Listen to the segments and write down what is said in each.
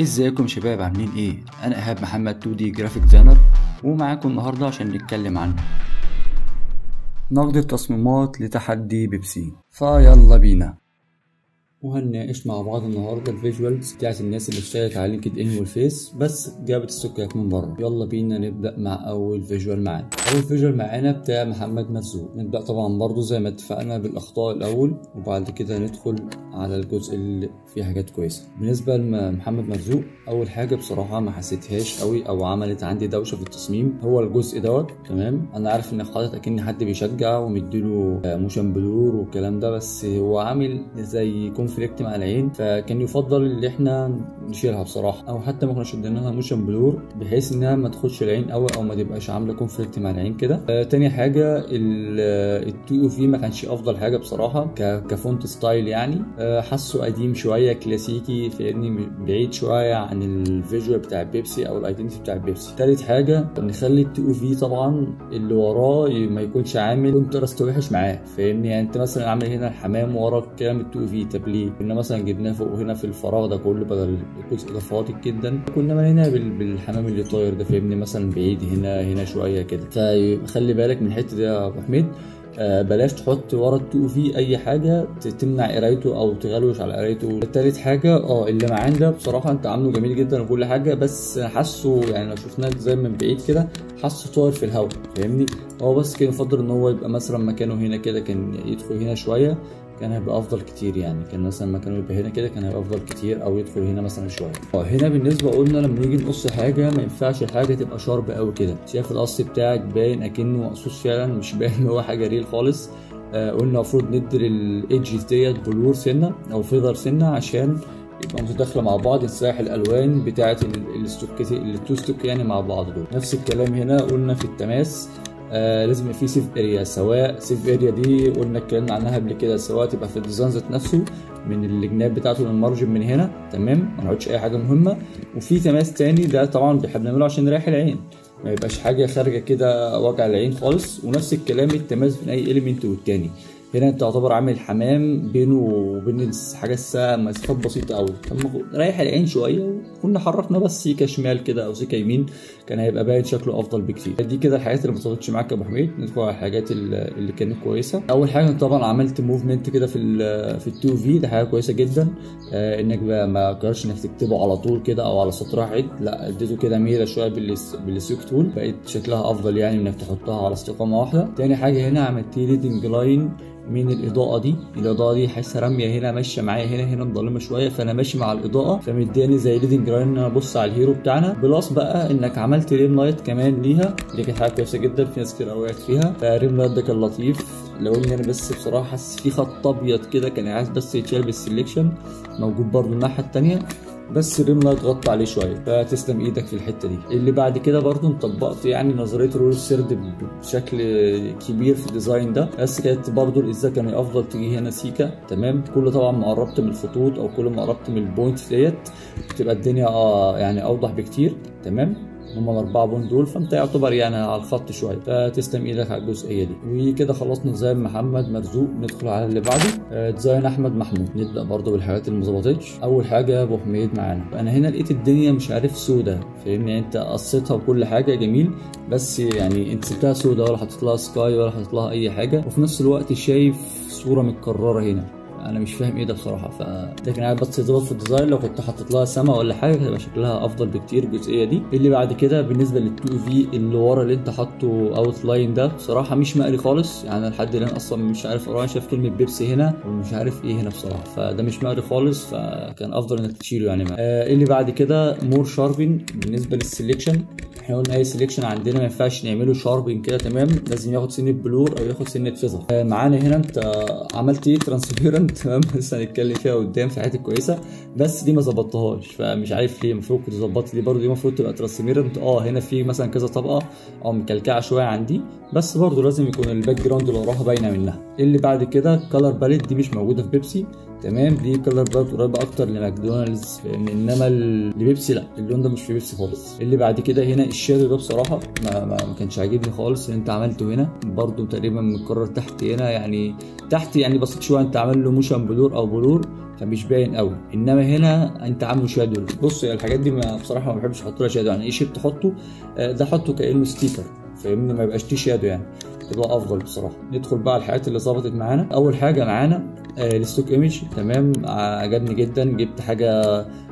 ازيكم شباب عاملين إيه؟ أنا ايهاب محمد 2D graphic designer ومعاكم النهارده عشان نتكلم عن نقد التصميمات لتحدي بيبسي. فيلا بينا. وهنناقش مع بعض النهارده ال visuals بتاعت الناس اللي اشتغلت على LinkedIn والفيس بس جابت السكات من بره. يلا بينا نبدأ مع أول visual معانا. أول visual معانا بتاع محمد مرزوق نبدأ طبعا برضو زي ما اتفقنا بالأخطاء الأول وبعد كده ندخل على الجزء اللي فيه حاجات كويسة. بالنسبة لمحمد مرزوق أول حاجة بصراحة ما حسيتهاش قوي أو عملت عندي دوشة في التصميم. هو الجزء دوت تمام؟ أنا عارف إن حاطط اكني حد بيشجع ومديله motion blur والكلام ده بس هو عامل زي conflict مع العين فكان يفضل إن إحنا نشيلها بصراحة أو حتى ما كناش اديناها motion blur بحيث إنها ما تاخدش العين قوي أو ما تبقاش عاملة conflict مع العين كده. آه تاني حاجة ال TOV ما كانش أفضل حاجة بصراحة ك font style يعني. آه حاسه قديم شوية كلاسيكي فاهمني بعيد شوية عن ال visual بتاع بيبسي أو ال identity بتاع بيبسي. تالت حاجة نخلي ال TOV طبعا اللي وراه ما يكونش عامل contrast وحش معاه فاهمني؟ يعني أنت مثلا عامل هنا الحمام ورا كلام ال TOV طب ليه؟ كنا مثلا جبناه فوق هنا في الفراغ ده كله بدل الجزء ده فاضي جدا. كنا ماليناه بالحمام اللي طاير ده فاهمني؟ مثلا بعيد هنا هنا شوية كده. فخلي بالك من الحتة دي يا أبو حميد. آه بلاش تحط ورا ال TOV أي حاجة تمنع قرايته أو تغلوش على قرايته. تالت حاجة آه اللي معانا ده بصراحة أنت عامله جميل جدا وكل حاجة بس حاسه يعني لو شفناه زي من بعيد كده حاسه طاير في الهواء فاهمني؟ هو بس كان يفضل إن هو يبقى مثلا مكانه هنا كده كان يدخل هنا شوية. كان هيبقى أفضل كتير يعني. كان مثلا مكانه يبقى هنا كده كان هيبقى أفضل كتير أو يدخل هنا مثلا شوية. آه هنا بالنسبة قلنا لما نيجي نقص حاجة ما ينفعش الحاجة تبقى sharp قوي كده. شايف القص بتاعك باين أكنه مقصوص فعلا مش باين هو حاجة real خالص. آه قلنا المفروض ندي ال edges ديت blur سنة أو feather سنة عشان يبقى متداخلة مع بعض نسيح الألوان بتاعه ال stock ال two stock يعني مع بعض دول. نفس الكلام هنا قلنا في التماس. آه لازم يبقى في safe area سواء safe area دي قلنا اتكلمنا عنها قبل كده سواء تبقى في ال design ذات نفسه من الجناب بتاعته من ال margin من هنا تمام؟ ما نقعدش أي حاجة مهمة. وفي تماس تاني ده طبعا إحنا بنعمله عشان نريح العين. ما يبقاش حاجة خارجة كده وجع العين خالص. ونفس الكلام التماس بين أي element والتاني. هنا تعتبر عامل حمام بينه وبين الحاجة الساقعة مسافات بسيطة قوي ريح العين شوية وكنا حركنا بس سيكة شمال كده أو سيكة يمين كان هيبقى باين شكله أفضل بكتير. دي كده الحاجات اللي ما ظبطتش معاك يا أبو حميد. ندخل على الحاجات اللي كانت كويسة. أول حاجة طبعا عملت movement كده في ال في ال TOV ده حاجة كويسة جدا. آه إنك بقى ما قررش إنك تكتبه على طول كده أو على سطر واحد لا اديته كده ميله شوية بال skew tool بقت شكلها أفضل يعني إنك تحطها على استقامة واحدة. تاني حاجة هنا عملت leading line من الإضاءة دي. الإضاءة دي حاسة رامية هنا ماشية معايا هنا هنا مظلمه شوية فأنا ماشي مع الإضاءة. فمديني زي leading line إن أنا أبص على ال hero بتاعنا. plus بقى إنك عملت rim light كمان ليها. دي كانت حاجة كويسة جدا في ناس كتير وقعت فيها. ف rim light ده كان لطيف. لو ان أنا بس بصراحة حاسس في خط أبيض كده كان عايز بس يتشال بال selection موجود برضو الناحية الثانية بس ال rim light غطى عليه شوية فتسلم إيدك في الحتة دي. اللي بعد كده برضو طبقت يعني نظرية rule of thirds بشكل كبير في ال design ده. بس كانت برضو الازازة كان أفضل تيجي هنا سيكا تمام؟ كل طبعا ما قربت من الخطوط أو كل ما قربت من ال point ديت بتبقى الدنيا آه يعني أوضح بكتير. تمام؟ هما الأربعة دول فأنت يعتبر يعني على الخط شوية. فتسلم إيدك على الجزئيه دي. وكده خلصنا design محمد مرزوق ندخل على اللي بعده. آه design أحمد محمود. نبدأ برضه بالحاجات اللي ما ظبطتش. أول حاجة أبو حميد معانا. أنا هنا لقيت الدنيا مش عارف سودا فاهمني؟ أنت قصيتها وكل حاجة جميل. بس يعني أنت سبتها سودا ولا حطيت لها sky ولا حطيت لها أي حاجة. وفي نفس الوقت شايف صورة متكررة هنا. أنا مش فاهم إيه ده بصراحة ف لكن عارف بس تظبط في ال design لو كنت حطيت لها سما ولا حاجة هتبقى شكلها أفضل بكتير الجزئية دي. اللي بعد كده بالنسبة لل TOV اللي ورا اللي أنت حاطه outline ده بصراحة مش مقري خالص. يعني لحد الآن أصلا مش عارف اقرا شايف كلمة بيبسي هنا ومش عارف إيه هنا بصراحة فده مش مقري خالص فكان أفضل إنك تشيله يعني آه اللي بعد كده more sharpen بالنسبة لل selection إحنا قلنا أي selection عندنا ما ينفعش نعمله sharpening كده تمام؟ لازم ياخد سنة blur أو ياخد سنة feather آه معانا هنا أنت عملت إيه؟ transparent تمام؟ لسه هنتكلم فيها قدام في حاجات كويسة. بس دي ما ظبطتهاش فمش عارف ليه المفروض كنت ظبطت دي برضه دي المفروض تبقى transparent آه هنا في مثلا كذا طبقة أو مكلكعة شوية عن دي بس برضه لازم يكون ال background اللي وراها باينة منها. اللي بعد كده color palette دي مش موجودة في بيبسي. تمام؟ دي color palette قريبه أكتر لماكدونالدز إنما لبيبسي لا اللون ده مش في بيبسي خالص. اللي بعد كده هنا ال shadow ده بصراحة ما, ما, ما كانش عاجبني خالص اللي أنت عملته هنا. برضه تقريبا متكرر تحت هنا يعني تحت يعني بسيط شوية أنت عامل له motion blur أو blur فمش باين قوي إنما هنا أنت عامله shadow. بص الحاجات دي ما بصراحة ما بحبش أحط لها shadow. يعني إيه shape تحطه؟ آه، ده حطه كأنه sticker فاهمني؟ ما يبقاش تي shadow يعني. تبقى أفضل بصراحة. ندخل بقى على الحاجات اللي ظبطت معانا. أول حاجة معانا آه، ال stock image. تمام؟ عجبني جدا. جبت حاجة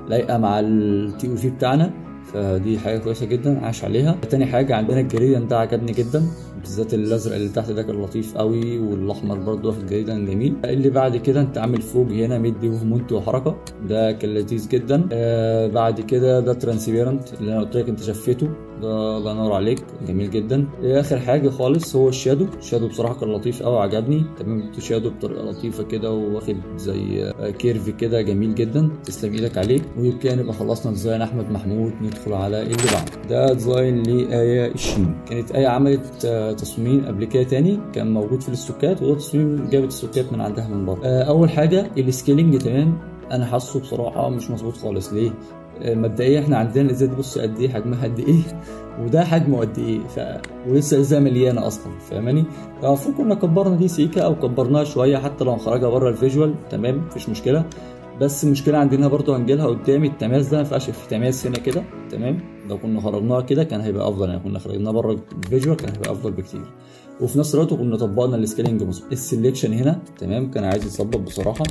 لايقة مع ال POV بتاعنا. فدي حاجة كويسة جدا. عاش عليها. تاني حاجة عندنا ال gradient ده عجبني جدا. بالذات الأزرق اللي تحت ده كان لطيف قوي والأحمر برضه في ال gradient جميل. اللي بعد كده أنت عامل فوق هنا مدي movement وحركة. ده كان لذيذ جدا. آه بعد كده ده transparent اللي أنا قلت لك أنت شفيته ده الله ينور عليك. جميل جدا. آخر حاجة خالص؟ هو ال shadow. ال shadow بصراحة كان لطيف قوي عجبني. تمام shadow بطريقة لطيفة كده واخد زي curve كده جميل جدا. تسلم إيدك عليه وكده نبقى خلصنا design أحمد محمود. ندخل على اللي بعده. ده design لآية الشين كانت آية عملت آه، تصميم قبل كده تاني. كان موجود في ال stockات وده تصميم جابت ال stockات من عندها من بره. آه، أول حاجة ال scaling تمام. أنا حاسه بصراحة مش مظبوط خالص. ليه؟ آه، مبدئيا إحنا عندنا الازاز دي بص قد إيه حجمها قد إيه وده حجمه قد إيه ف... ولسه ازازه مليانة أصلا فاهماني؟ فالمفروض كنا كبرنا دي سيكا أو كبرناها شوية حتى لو خرجها بره ال visual تمام؟ مفيش مشكلة. بس المشكلة عندنا برضو هنجيلها قدام التماس ده ما ينفعش في تماس هنا كده تمام؟ لو كنا خرجناها كده كان هيبقى أفضل يعني كنا خرجناها بره ال visual كان هيبقى أفضل بكتير. وفي نفس الوقت كنا طبقنا ال scaling ال selection هنا تمام؟ كان عايز يتظبط بصراحة.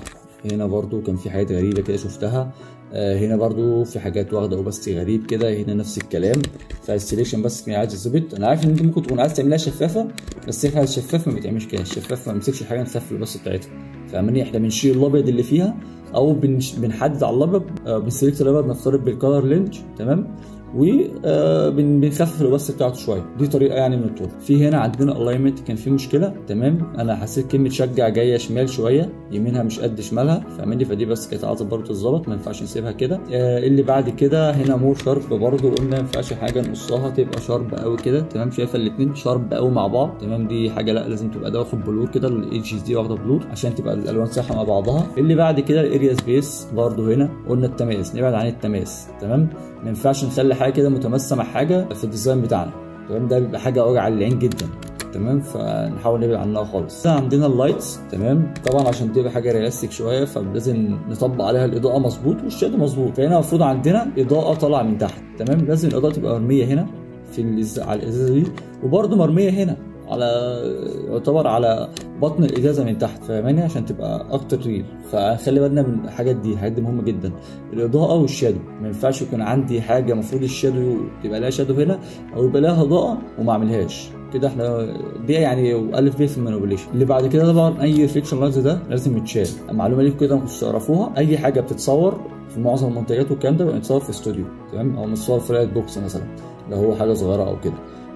هنا برضو كان في حاجات غريبة كده شفتها. آه هنا برضو في حاجات واخدة opacity غريب كده هنا نفس الكلام. فال selection بس كان عايز يظبط أنا عارف إن أنت ممكن تكون عايز تعملها شفافة بس إحنا الشفاف ما بيتعملش كده. الشفاف ما بيمسكش الحاجة نخفف ال opacity بتاعتها. فاهماني إحنا بنشيل الأبيض اللي فيها أو. بنحدد على الأبيض آه بن select الأبيض نفترض بال color range تمام؟ وبنخفف ال opacity بتاعته شوية دي طريقة يعني من الطرق. في هنا عندنا ال alignment كان في مشكلة. تمام؟ أنا حسيت كلمة شجع جاية شمال شوية يمينها مش قد شمالها. فاهمني فدي بس كانت عايزه برضه تتظبط ما ينفعش نسيبها كده. آه اللي بعد كده هنا more sharp برضه. قلنا ما ينفعش حاجة نقصها تبقى sharp قوي كده. تمام؟ شايفة الاثنين sharp قوي مع بعض. تمام؟ دي حاجة لا لازم تبقى ده واخد blur كده. ال edges دي واخدة blur عشان تبقى الألوان صح مع بعضها. اللي بعد كده ال area space برضه هنا. قلنا التماس نبعد عن التماس تمام؟ ما ينفعش نخلي حاجة كده متماسه مع حاجة في ال design بتاعنا. تمام؟ ده بيبقى حاجة وجع العين جدا. تمام؟ فنحاول نبعد عنها خالص. عندنا ال lights. تمام؟ طبعا عشان تبقى حاجة realistic شوية فلازم نطبق عليها الإضاءة مظبوط وال shadow مظبوط. فهنا المفروض عندنا إضاءة طالعة من تحت. تمام؟ لازم الإضاءة تبقى مرمية هنا في. على الإزازة دي. وبرده مرمية هنا. على يعتبر على بطن الإزازة من تحت فاهماني؟ عشان تبقى أكتر real فخلي بالنا من الحاجات دي الحاجات دي مهمة جدا. الإضاءة وال shadow ما ينفعش يكون عندي حاجة المفروض ال shadow تبقى لها shadow هنا أو يبقى لها إضاءة وما أعملهاش. كده إحنا دي يعني ألف ب في ال manipulation اللي بعد كده طبعا أي reflection lines ده لازم يتشال. معلومه ليكم كده مش تعرفوها أي حاجة بتتصور في معظم المنتجات والكلام ده بيتصور في استوديو تمام؟ أو متصور في light box مثلا لو هو حاجة صغيرة أو كده.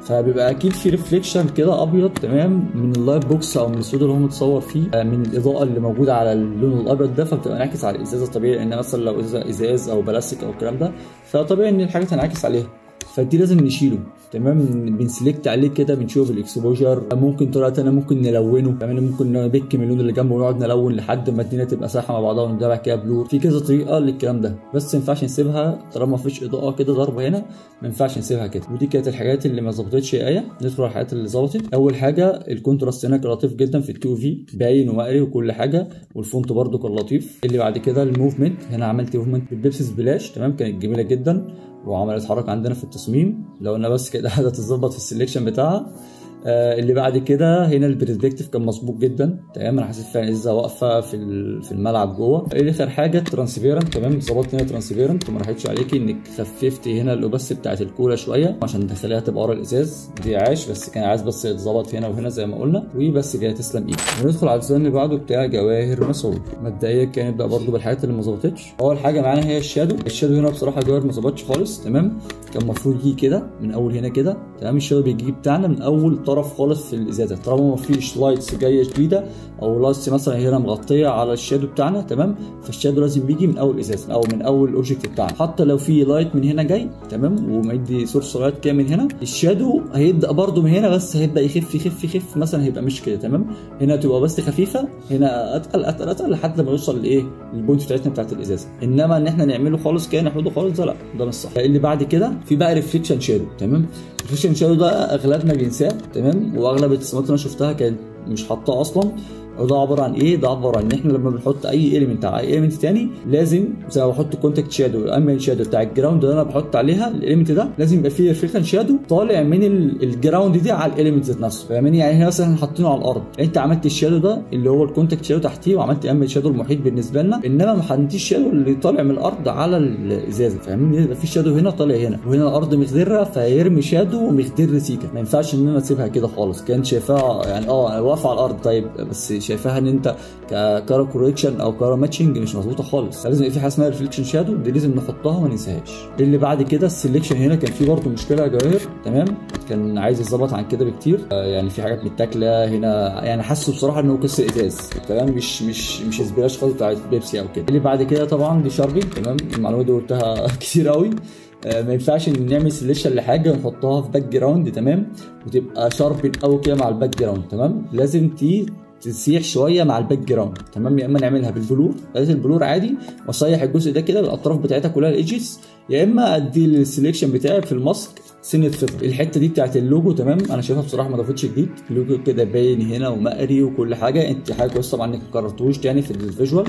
فبيبقى أكيد في reflection كده أبيض تمام من ال light box أو من الاستوديو اللي هو متصور فيه من الإضاءة اللي موجودة على اللون الأبيض ده فبتبقى انعكس على الازازه طبيعي لأن مثلا لو إزاز أو بلاستيك أو الكلام ده فطبيعي إن الحاجة تنعكس عليها. فدي لازم نشيله تمام؟ بن select عليه كده بنشوف ال exposure. ممكن طريقة تانية ممكن نلونه كمان ممكن ن pick من اللون اللي جنبه ونقعد نلون لحد ما الدنيا تبقى سايحة مع بعضها وندي كده blur. في كذا طريقة للكلام ده بس ما ينفعش نسيبها طالما ما فيش إضاءة كده ضاربة هنا ما ينفعش نسيبها كده. ودي كانت الحاجات اللي ما ظبطتش آية. ندخل على الحاجات اللي ظبطت. أول حاجة ال contrast هنا كان لطيف جدا في ال QV باين ومقري وكل حاجة وال font برده كان لطيف. اللي بعد كده ال movement هنا عملت movement بالبيبسي splash تمام؟ كانت جميلة جدا. وعملت حركه عندنا في التصميم. لو أنا بس كده قاعدة تتظبط في ال selection بتاعها. اللي بعد كده هنا ال perspective كان مظبوط جدا. تمام؟ أنا حسيت فعلا إزاي واقفة في في الملعب جوه. آخر حاجة؟ transparent تمام؟ ظبطت هنا transparent وما راحتش عليكي إنك خففت هنا ال opacity بتاعت الكولا شوية عشان تخليها تبقى ورا الإزاز. دي عاش بس كان عايز بس يتظبط هنا وهنا زي ما قلنا. وبس كده تسلم إيدك وندخل على ال design اللي بعده بتاع جواهر مسعود. مبدئيا كده نبدأ برده بالحاجات اللي ما ظبطتش. أول حاجة معانا هي ال shadow. ال shadow هنا بصراحة جواهر ما ظبطش خالص. تمام؟ كان المفروض يجي كده من أول هنا كده. تمام؟ ال shadow بيجي بتاعنا من أول طرف خالص في الإزازة طالما ما فيش lights جاية جديدة أو lights مثلا هنا مغطية على ال shadow بتاعنا تمام؟ فال shadow لازم بيجي من أول ازازه أو من أول ال object بتاعنا. حتى لو في light من هنا جاي تمام؟ ومدي source light كامل هنا ال shadow هيبدأ برده من هنا بس هيبدأ يخف يخف يخف مثلا هيبقى مش كده تمام؟ هنا تبقى بس خفيفة هنا أتقل أتقل أتقل لحد ما يوصل لإيه؟ ال point بتاعتنا بتاعت الازازه إنما إن إحنا نعمله خالص كده نحطه خالص ده لأ ده مش صح. اللي بعد كده في بقى reflection shadow تمام؟ reflection shadow ده أغلبنا بينساه تمام؟ وأغلب التصميمات اللي أنا شفتها كانت مش حاطاه أصلا. وده عبارة عن إيه؟ ده عبارة عن إن إحنا لما بنحط أي element على أي element تاني لازم زي ما بحط contact shadow ال ambient shadow بتاع ال ground اللي أنا بحط عليها ال element ده لازم يبقى فيه reflection shadow طالع من ال ground دي على ال element ذات نفسه. فاهماني؟ يعني هنا مثلا حاطينه على الأرض. أنت عملت ال shadow ده اللي هو ال contact shadow تحتيه وعملت ال ambient shadow المحيط بالنسبة لنا إنما ما حطيتش ال shadow اللي طالع من الأرض على الإزازة. فاهمني يبقى في shadow هنا طالع هنا وهنا الأرض مخضرة فيرمي shadow مخضر سيكا. ما ينفعش إن أنا أسيبها كده خالص. كانت شايفاها يعني آه واقفة على الأرض. طيب بس شايفاها ان انت ك color correction أو color matching مش مظبوطة خالص. لازم يبقى في حاجة اسمها reflection shadow دي لازم نحطها وما ننساهاش. اللي بعد كده ال selection هنا كان في برضه مشكلة يا جواهر تمام؟ كان عايز يظبط عن كده بكتير. آه يعني في حاجات متاكلة هنا. يعني حاسه بصراحة إنه كسر إزاز. تمام؟ مش مش مش splash خالص بتاعت بيبسي أو كده. اللي بعد كده طبعا دي sharp. تمام؟ المعلومة دي قلتها كتير قوي آه ما ينفعش إن نعمل selection لحاجة ونحطها في background تمام؟ وتبقى sharp قوي كده مع ال background تمام؟ لازم تي تسيح شوية مع ال background. تمام؟ يا إما نعملها بال blur أداة ال blur عادي واصيح الجزء ده كده بالاطراف بتاعتها كلها ال edges. يا إما أدي ال selection بتاعي في ال mask سنة feather الحتة دي بتاعت اللوجو تمام؟ أنا شايفها بصراحة ما ضافتش جديد. اللوجو كده باين هنا ومقري وكل حاجة. أنت حاجة كويسة طبعا إنك ما كررتوش تاني في ال visual.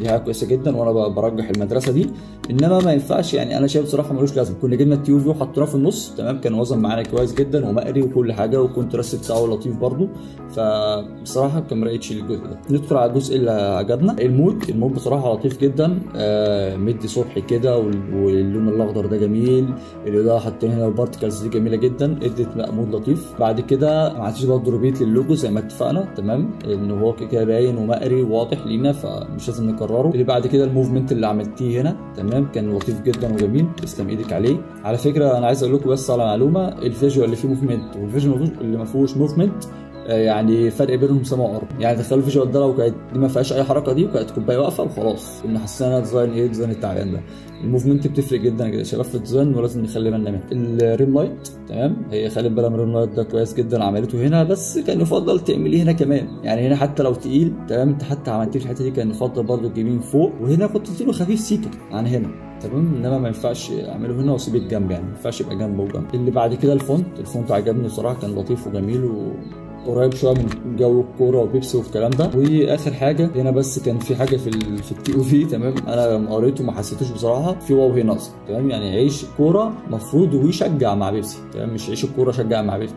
دي حاجة كويسة جدا وأنا برجح المدرسة دي. إنما ما ينفعش يعني أنا شايف بصراحة ملوش لازمة. كنا جبنا ال TOV وحطيناه في النص تمام؟ كان وزن معانا كويس جدا ومقري وكل حاجة وال contrast بتاعه لطيف برده فبصراحة كان ما رأيتش الجزء ده. ندخل على الجزء اللي عجبنا ال mood ال mood بصراحة لطيف جدا. آه مدي صبحي كده واللون الأخضر ده جميل. الإضاءة حاطين هنا ال particles دي جميلة جدا. إدت mood لطيف. بعد كده ما عادش برضه repeat لل logo زي ما اتفقنا تمام؟ إن هو كده باين ومقري وواضح لينا فمش لازم نكرره اللي بعد كده ال movement اللي عملتيه هنا تمام؟ كان لطيف جدا وجميل. تسلم إيدك عليه. على فكرة أنا عايز أقول لكم بس على معلومة ال visual اللي فيه movement وال visual اللي ما فيهوش movement يعني فرق بينهم سماء وأرض. يعني تخيلوا ال visual ده لو كانت دي ما فيهاش أي حركة دي وكانت كوباية واقفة وخلاص. كنا حسينا design إيه؟ design التعبان ده. ال movement بتفرق جدا يا شباب في ال design ولازم نخلي بالنا منها ال rim light تمام؟ هي خلي بالها من ال rim light ده كويس جدا عملته هنا بس كان يفضل تعمليه هنا كمان. يعني هنا حتى لو تقيل تمام؟ أنت حتى عملتيه في الحتة دي كان يفضل برضه تجيبيه فوق. وهنا كنت تديله خفيف سيكا عن هنا تمام؟ إنما ما ينفعش أعمله هنا واسيب الجنب يعني. ما ينفعش يبقى جنبه وجنب اللي بعد كده ال font ال font عجبني بصراحة كان لطيف وجميل و قريب شوية من جو الكورة وبيبسي والكلام ده. وآخر حاجة هنا بس كان في حاجة في في ال TOV تمام؟ أنا لما قريته ما حسيتوش بصراحة. في واو هنا أصلا تمام؟ يعني عيش كورة مفروض ويشجع مع بيبسي تمام؟ مش عيش الكورة شجع مع بيبسي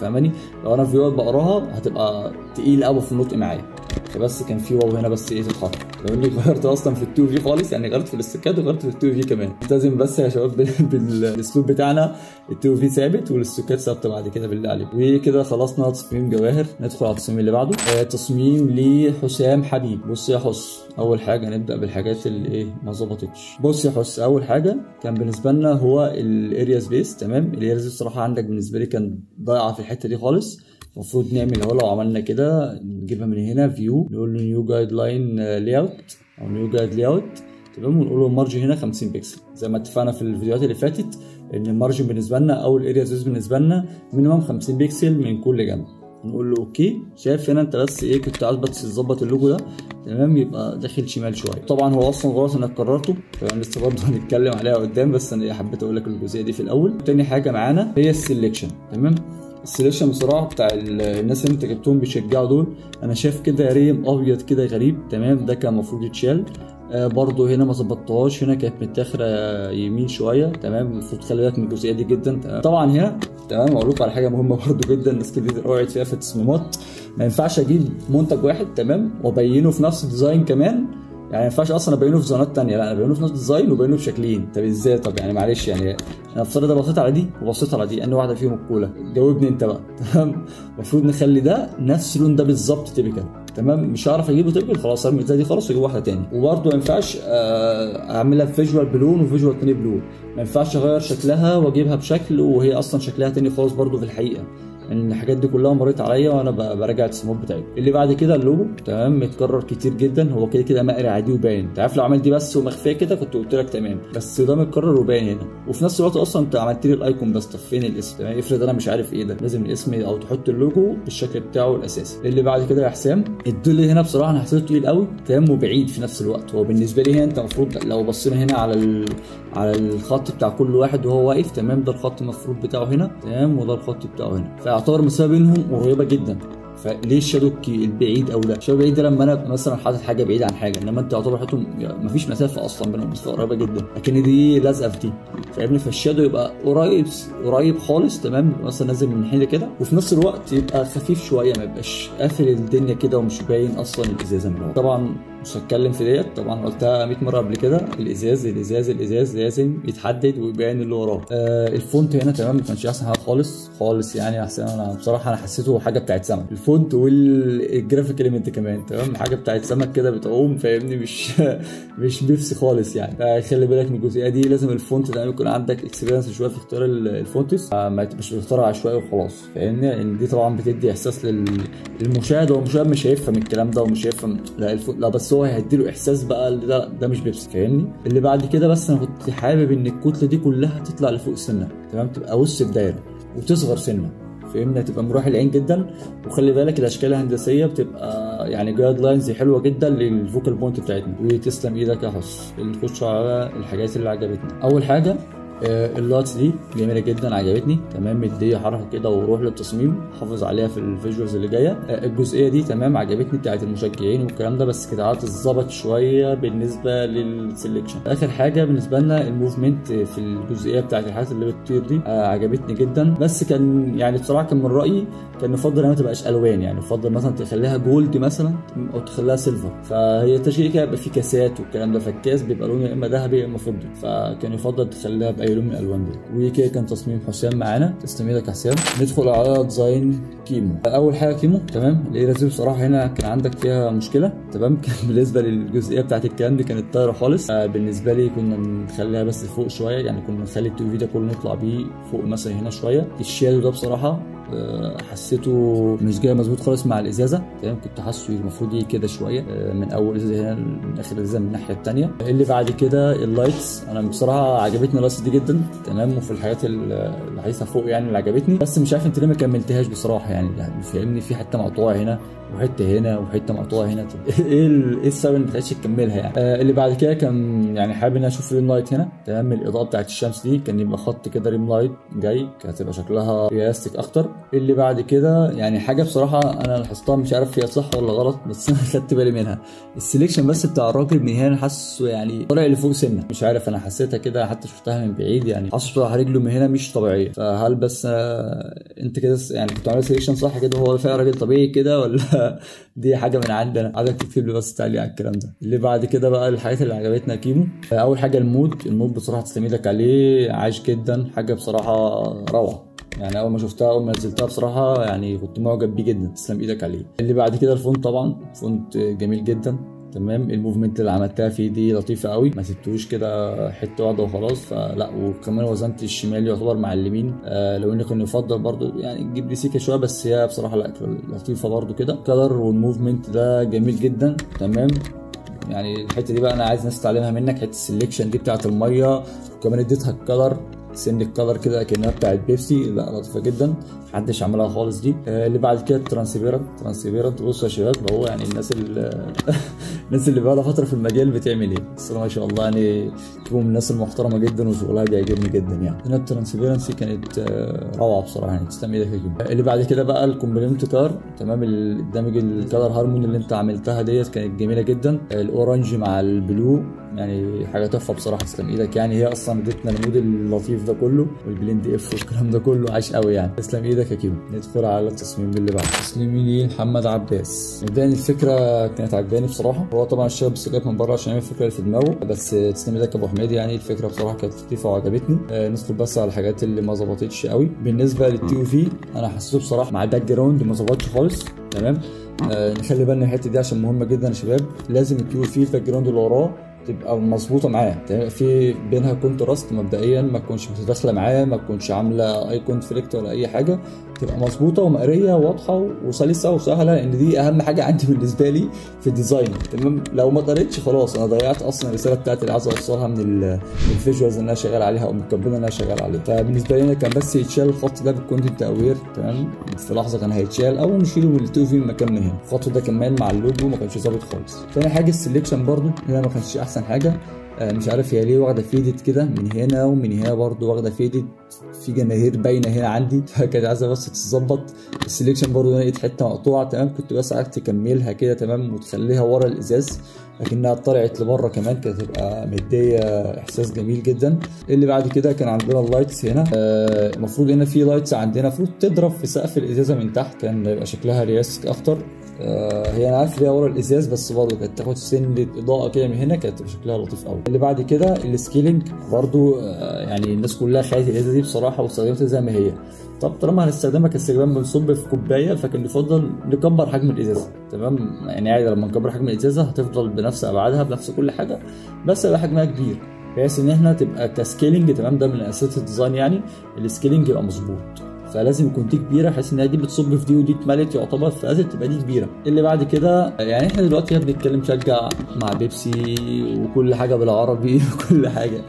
فاهماني؟ لو أنا في واو بقراها هتبقى تقيل قوي في النطق معايا. فبس كان في واو هنا بس إيه تتحط لو اني غيرت أصلا في ال TOV خالص يعني غيرت في ال stickout وغيرت في ال TOV كمان. لازم بس يا شباب بالاسلوب بتاعنا. ال TOV ثابت وال stickout ثابتة بعد كده بالله عليكم وكده خلصنا تصميم جواهر. ندخل على التصميم اللي بعده. آه تصميم لحسام حبيب. بص يا حس أول حاجة نبدا بالحاجات اللي إيه ما ظبطتش. بص يا حس أول حاجة كان بالنسبة لنا هو ال area space تمام؟ ال area space الصراحة عندك بالنسبة لي كان ضايعة في الحتة دي خالص. المفروض نعمل اهو لو عملنا كده نجيبها من هنا view نقول له new guideline layout أو new guide layout تمام؟ ونقول له ال margin هنا 50 بكسل زي ما اتفقنا في الفيديوهات اللي فاتت إن ال margin بالنسبة لنا أو ال area space بالنسبة لنا minimum 50 بكسل من كل جنب. نقول له okay شايف هنا انت بس إيه كنت عايز بس تظبط اللوجو ده تمام؟ يبقى داخل شمال شوية. طبعا هو أصلا غلط إنك كررته فانا لسه برضه هنتكلم عليها قدام بس أنا حبيت أقول لك الجزئية دي في الأول. تاني حاجة معانا هي ال selection تمام؟ ال selection بصراحه بتاع الناس اللي انت جبتهم بيشجعوا دول. أنا شايف كده rim أبيض كده غريب تمام؟ ده كان المفروض يتشال. آه برضو هنا ما ظبطتهاش. هنا كانت متاخرة يمين شوية تمام؟ المفروض تخلي بالك من الجزئية دي جدا. تمام. طبعا هنا تمام؟ أقول لكم على حاجة مهمة برضو جدا. الناس كتير وقعت فيها في التصميمات. ما ينفعش أجيب منتج واحد تمام؟ وأبينه في نفس ال design كمان. يعني ما ينفعش أصلا ابينه في design ات تانية لا أنا في نفس ال design وابينه بشكلين طب إزاي؟ طب يعني معلش يعني أنا افترض بصيت على دي وبصيت على دي انهي واحدة فيهم ال color جاوبني أنت بقى. تمام؟ المفروض نخلي ده نفس اللون ده بالظبط typical تمام؟ مش هعرف أجيبه typical خلاص ارمي دي خلاص وأجيب واحدة تاني وبرده ما ينفعش أعملها visual بلون و visual تاني بلون ما ينفعش أغير شكلها وأجيبها بشكل وهي أصلا شكلها تاني خالص برده في الحقيقة. إن الحاجات دي كلها مريت عليا وأنا براجع التصميمات بتاعتي اللي بعد كده اللوجو تمام متكرر كتير جدا. هو كده كده مقري عادي وباين. أنت عارف لو عملت دي بس ومخفية كده كنت قلت لك تمام. بس ده متكرر وباين هنا. وفي نفس الوقت أصلا أنت عملت لي ال icon بس طب فين الاسم. تمام افرض أنا مش عارف إيه ده. لازم الاسم أو تحط اللوجو بالشكل بتاعه الأساسي. اللي بعد كده يا حسام الضل هنا بصراحة أنا حسيته تقيل قوي تمام وبعيد في نفس الوقت. هو بالنسبة لي هنا أنت المفروض لو بصينا هنا على. على الخط بتاع كل واحد وهو واقف تمام؟ ده الخط المفروض بتاعه هنا تمام؟ وده الخط بتاعه هنا. فيعتبر المسافه بينهم قريبة جدا. فليه ال shadow البعيد أو ده ال shadow البعيد ده لما أنا مثلا حاطط حاجة بعيد عن حاجة إنما أنت يعتبر حاطط مفيش مسافة أصلا بينهم مسافه قريبة جدا. لكن دي لازقة في دي. فاهمني فال shadow يبقى قريب قريب خالص تمام؟ مثلا نازل من حين كده وفي نفس الوقت يبقى خفيف شوية ما يبقاش قافل الدنيا كده ومش باين أصلا الإزازة من طبعا مش هتكلم في ديت. طبعا قلتها 100 مرة قبل كده. الإزاز الإزاز الإزاز لازم يتحدد ويبان اللي وراه. آه ال font هنا تمام ما كانش أحسن حاجة خالص خالص يعني أحسن. أنا بصراحة أنا حسيته حاجة بتاعت سمك. ال font وال graphic element كمان تمام؟ حاجة بتاعت سمك كده بتعوم فاهمني؟ مش مش بيبسي خالص يعني. آه خلي بالك من الجزئيه دي لازم ال font تمام يكون عندك experience شوية في اختيار ال fonts آه ما تبقاش بتختار عشوائي وخلاص فاهمني؟ لأن دي طبعا بتدي إحساس للمشاهد. هو المشاهد مش هيفهم الكلام ده ومش هيفهم. لا ال font لا بس هو هيديله إحساس بقى اللي ده ده مش بيبسي فاهمني؟ اللي بعد كده بس أنا كنت حابب إن الكتلة دي كلها تطلع لفوق سنه تمام؟ تبقى وسط الدايرة وتصغر سنه فاهمني؟ تبقى مريحة العين جدا وخلي بالك الأشكال الهندسية بتبقى يعني guidelines حلوة جدا لل focal point بتاعتنا. وتسلم إيدك يا حس نخش على الحاجات اللي عجبتني أول حاجة ال lights دي جميلة جدا عجبتني. تمام مديه حركة كده وروح للتصميم. حافظ عليها في ال visuals اللي جاية. آه الجزئية دي تمام عجبتني بتاعت المشجعين والكلام ده بس كده عايز تظبط شوية بالنسبة لل selection آخر حاجة بالنسبة لنا ال movement في الجزئية بتاعت الحاجات اللي بتطير دي. آه عجبتني جدا. بس كان يعني بصراحة كان من رأيي كان يفضل إنها ما تبقاش ألوان. يعني يفضل مثلا تخليها gold مثلا أو تخليها silver فهي التشكيل كده بيبقى فيه كاسات والكلام ده فالكاس بيبقى لونه يا إما ذهبي يا إما فضي. فكان يفضل تخليها بأي لون من الالوان دي. وكده كان تصميم حسام معانا. تسلم إيدك يا حسام ندخل على design كيمو. أول حاجة كيمو. تمام. ال area دي بصراحة هنا كان عندك فيها مشكلة. تمام. كان بالنسبة للجزئية بتاعت الكلام دي كانت طايرة خالص. آه بالنسبة لي كنا نخليها بس فوق شوية. يعني كنا نخلي ال typo ده كله نطلع بيه فوق مثلا هنا شوية. ال shadow ده بصراحة حسيته مش جاي مظبوط خالص مع الإزازة. تمام. كنت حاسه المفروض يجي كده شوية. من أول إزازة هنا من آخر إزازة من الناحية الثانية اللي بعد كده ال lights. أنا بصراحة عجبتني ال lights دي جدا تمام وفي الحاجات اللي عايزها فوق يعني اللي عجبتني. بس مش عارف انت ليه ما كملتهاش بصراحة يعني, فاهمني؟ في حتة مقطوعة هنا وحتة هنا وحتة مقطوعة هنا. طب إيه إيه السبب اللي ما خلتش تكملها يعني؟ آه اللي بعد كده كان يعني حابب إن أشوف rim light هنا. تمام الإضاءة بتاعت الشمس دي كان يبقى خط كده rim light جاي كانت هتبقى شكلها realistic أكتر. اللي بعد كده يعني حاجة بصراحة أنا لاحظتها مش عارف هي صح ولا غلط بس أنا خدت بالي منها. ال selection بس بتاع الراجل من هنا حاسه يعني طالع لفوق سنة. مش عارف أنا حسيتها كده حتى شفتها من بعيد. يعني. حاسه بصراحه رجله من هنا مش طبيعيه فهل بس آه انت كده يعني كنت عامل selection صح كده؟ هو فعلا راجل طبيعي كده ولا دي حاجة من عندنا؟ عايزك تكتب لي بس تعليق على الكلام ده. اللي بعد كده بقى الحاجات اللي عجبتنا كيمو أول حاجة ال mood. ال mood بصراحة تسلم إيدك عليه. عايش جدا. حاجة بصراحة روعة. يعني أول ما شفتها أول ما نزلتها بصراحة يعني كنت معجب بيه جدا. تسلم إيدك عليه. اللي بعد كده ال font طبعا. font جميل جدا. تمام. ال movement اللي عملتها فيه دي لطيفة قوي. ما سبتوش كده حتة واحدة وخلاص. فلا وكمان وزنت الشمال يعتبر مع اليمين. آه لو اني كان يفضل برضو يعني تجيب لي سيكة شوية بس هي بصراحة لا لطيفة برضو كده. ال color وال movement ده جميل جدا. تمام. يعني الحتة دي بقى أنا عايز ناس تتعلمها منك. حتة ال selection دي بتاعت المية. وكمان اديتها ال color سن ال color كده كأنها بتاعت بيبسي. لا لطيفة جدا. محدش عملها خالص دي. آه اللي بعد كده transparent transparent بصوا يا شباب هو يعني الناس الناس اللي بقى لها فترة في المجال بتعمل إيه. بس ما شاء الله يعني تكون من الناس المحترمة جدا وشغلها بيعجبني جدا يعني. هنا ال transparency كانت آه روعة بصراحة يعني. تسلم إيدك يا آه اللي بعد كده بقى ال complementary color. تمام. الدمج ال color harmony اللي أنت عملتها ديت كانت جميلة جدا. ال orange مع ال blue. يعني حاجة تحفة بصراحة تسلم إيدك. يعني هي أصلا ادتنا ال mood اللطيف ده كله وال blend if والكلام ده كله. عاش قوي يعني. تسلم إيدك يا كيمو. ندخل على التصميم اللي بعده. تصميم لي محمد عباس. مبدئيا الفكرة كانت عجباني بصراحة. هو طبعا الشاب بس جايب من بره عشان يعمل الفكرة اللي في دماغه بس تسلم إيدك يا أبو حميد. يعني الفكرة بصراحة كانت لطيفة وعجبتني. آه ندخل بس على الحاجات اللي ما ظبطتش قوي. بالنسبة لل typo أنا حسيته بصراحة مع ال background ما ظبطش خالص. تمام؟ آه نخلي بالنا الحتة دي عشان مهمة جدا يا شباب. لازم ال typo في ال background اللي وراه تبقى مظبوطة معاه. في بينها contrast مبدئيا ما تكونش متداخلة معاه ما تكونش عاملة أي conflict ولا أي حاجة. تبقى مظبوطة ومقرية واضحة وسلسة وسهلة لأن دي أهم حاجة عندي بالنسبة لي في ال design. تمام؟ لو ما قريتش خلاص أنا ضيعت أصلا الرسالة بتاعتي اللي عايز أوصلها من ال visuals اللي أنا شغال عليها أو المكبره اللي أنا شغال عليها فبالنسبة لي أنا كان بس يتشال الخط ده بال content aware تمام؟ في لحظة كان هيتشال أو نشيله من التو في المكان من هنا الخط ده كمان مع اللوجو ما كانش ظابط خالص. تاني حاجة ال selection برده هنا ما كانش أحسن حاجة. مش عارف هي ليه واخدة fade كده من هنا ومن هنا برضو واخدة فيدت في جماهير باينة هنا عندي فكانت عايزة بس تتظبط. ال selection برضو لقيت حتة مقطوعة تمام؟ كنت بس عايز تكملها كده تمام؟ وتخليها ورا الإزاز لكنها طلعت لبره كمان كانت هتبقى مدية إحساس جميل جدا. اللي بعد كده كان عندنا ال lights هنا. آه، المفروض هنا في lights عندنا المفروض تضرب في سقف الإزازة من تحت كان يبقى شكلها realistic أكتر. آه، هي أنا عارف ليها ورا الإزاز بس برضه كانت تاخد سنه إضاءة كده من هنا كانت شكلها لطيف قوي اللي بعد كده ال scaling برضه آه، يعني الناس كلها خدت الإزازة دي بصراحة واستخدمتها زي ما هي. طب طالما هنستخدمها كاستخدام بنصب في كوباية فكان يفضل نكبر حجم الإزازة. تمام؟ يعني عادي لما نكبر حجم الإزازة هتفضل بنفس أبعادها بنفس كل حاجة بس يبقى حجمها كبير بحيث إن إحنا تبقى ك scaling. تمام؟ ده من أساسيات ال design يعني. ال scaling يبقى مظبوط. فلازم يكون دي كبيرة بحيث إن دي بتصب في دي ودي اتملت يعتبر فلازم تبقى دي كبيرة. اللي بعد كده يعني إحنا دلوقتي بنتكلم شجع مع بيبسي وكل حاجة بالعربي وكل حاجة.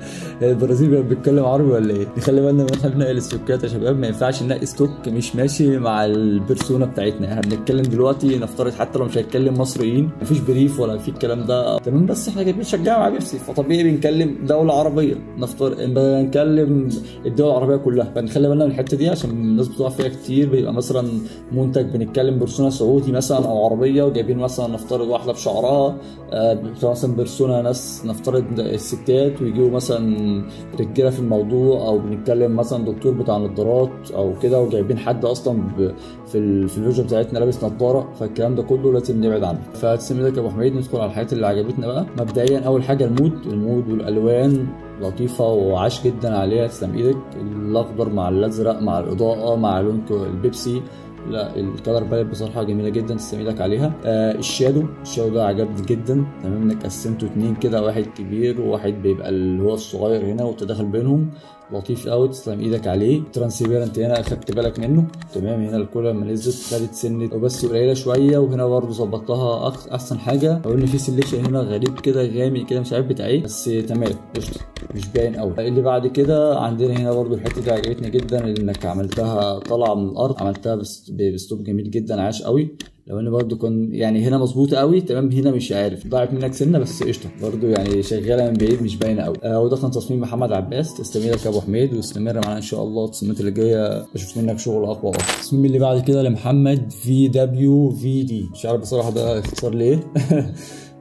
البرازيل بقى بيتكلم عربي ولا إيه؟ نخلي بالنا من إحنا بننقل ال stockات يا شباب ما ينفعش ننقي stock مش ماشي مع ال persona بتاعتنا. إحنا بنتكلم دلوقتي نفترض حتى لو مش هنتكلم مصريين مفيش brief ولا في الكلام ده. تمام بس إحنا جايبين شجاع مع بيبسي فطبيعي بنتكلم دولة عربية. نفترض بنتكلم الدول العربية كلها. فنخلي بالنا من الحتة دي عشان الناس بتقع فيها كتير بيبقى مثلا منتج بنتكلم persona سعودي مثلا أو عربية وجايبين مثلا نفترض واحدة بشعرها آه، بتبقى مثلا persona ناس نفترض الستات ويجيبوا مثلا رجالة في الموضوع أو بنتكلم مثلا دكتور بتاع نظارات أو كده وجايبين حد أصلا في ال- في الفيديو بتاعتنا لابس نظارة. فالكلام ده كله لازم نبعد عنه. فتسلم إيدك يا ابو حميد ندخل على الحاجات اللي عجبتنا بقى. مبدئيا أول حاجة ال mood ال mood والألوان. لطيفة وعاش جدا عليها. تسلم إيدك. الأخضر مع الأزرق مع الإضاءة مع لون البيبسي. لا ال color palette بصراحة جميلة جدا. تسلم إيدك عليها. آه ال shadow. ال shadow ده عجبني جدا. تمام إنك قسمته اتنين كده واحد كبير وواحد بيبقى اللي هو الصغير هنا والتداخل بينهم. لطيف قوي تسلم إيدك عليه. transparent هنا أخدت بالك منه. تمام هنا الكولا لما نزلت خدت سنة وبس قليلة شوية وهنا برضه ظبطتها أحسن حاجة. لو إن في selection هنا غريب كده غامق كده مش عارف بتاع إيه. بس تمام قشطة. مش باين قوي اللي بعد كده عندنا هنا برضه الحتة دي عجبتني جدا إنك عملتها طالعه من الأرض. عملتها بأسلوب جميل جدا عاش قوي لو ان برضه كان يعني هنا مظبوطه قوي تمام؟ هنا مش عارف. ضاعت منك سنة بس قشطة. برضه يعني شغالة من بعيد مش باينة قوي آه وده كان تصميم محمد عباس. تسلم إيدك يا أبو حميد واستمر معانا إن شاء الله. التصميمات اللي جاية بشوف منك شغل أقوى وأقوى. التصميم اللي بعد كده لمحمد في W V D مش عارف بصراحة ده اختصار ليه.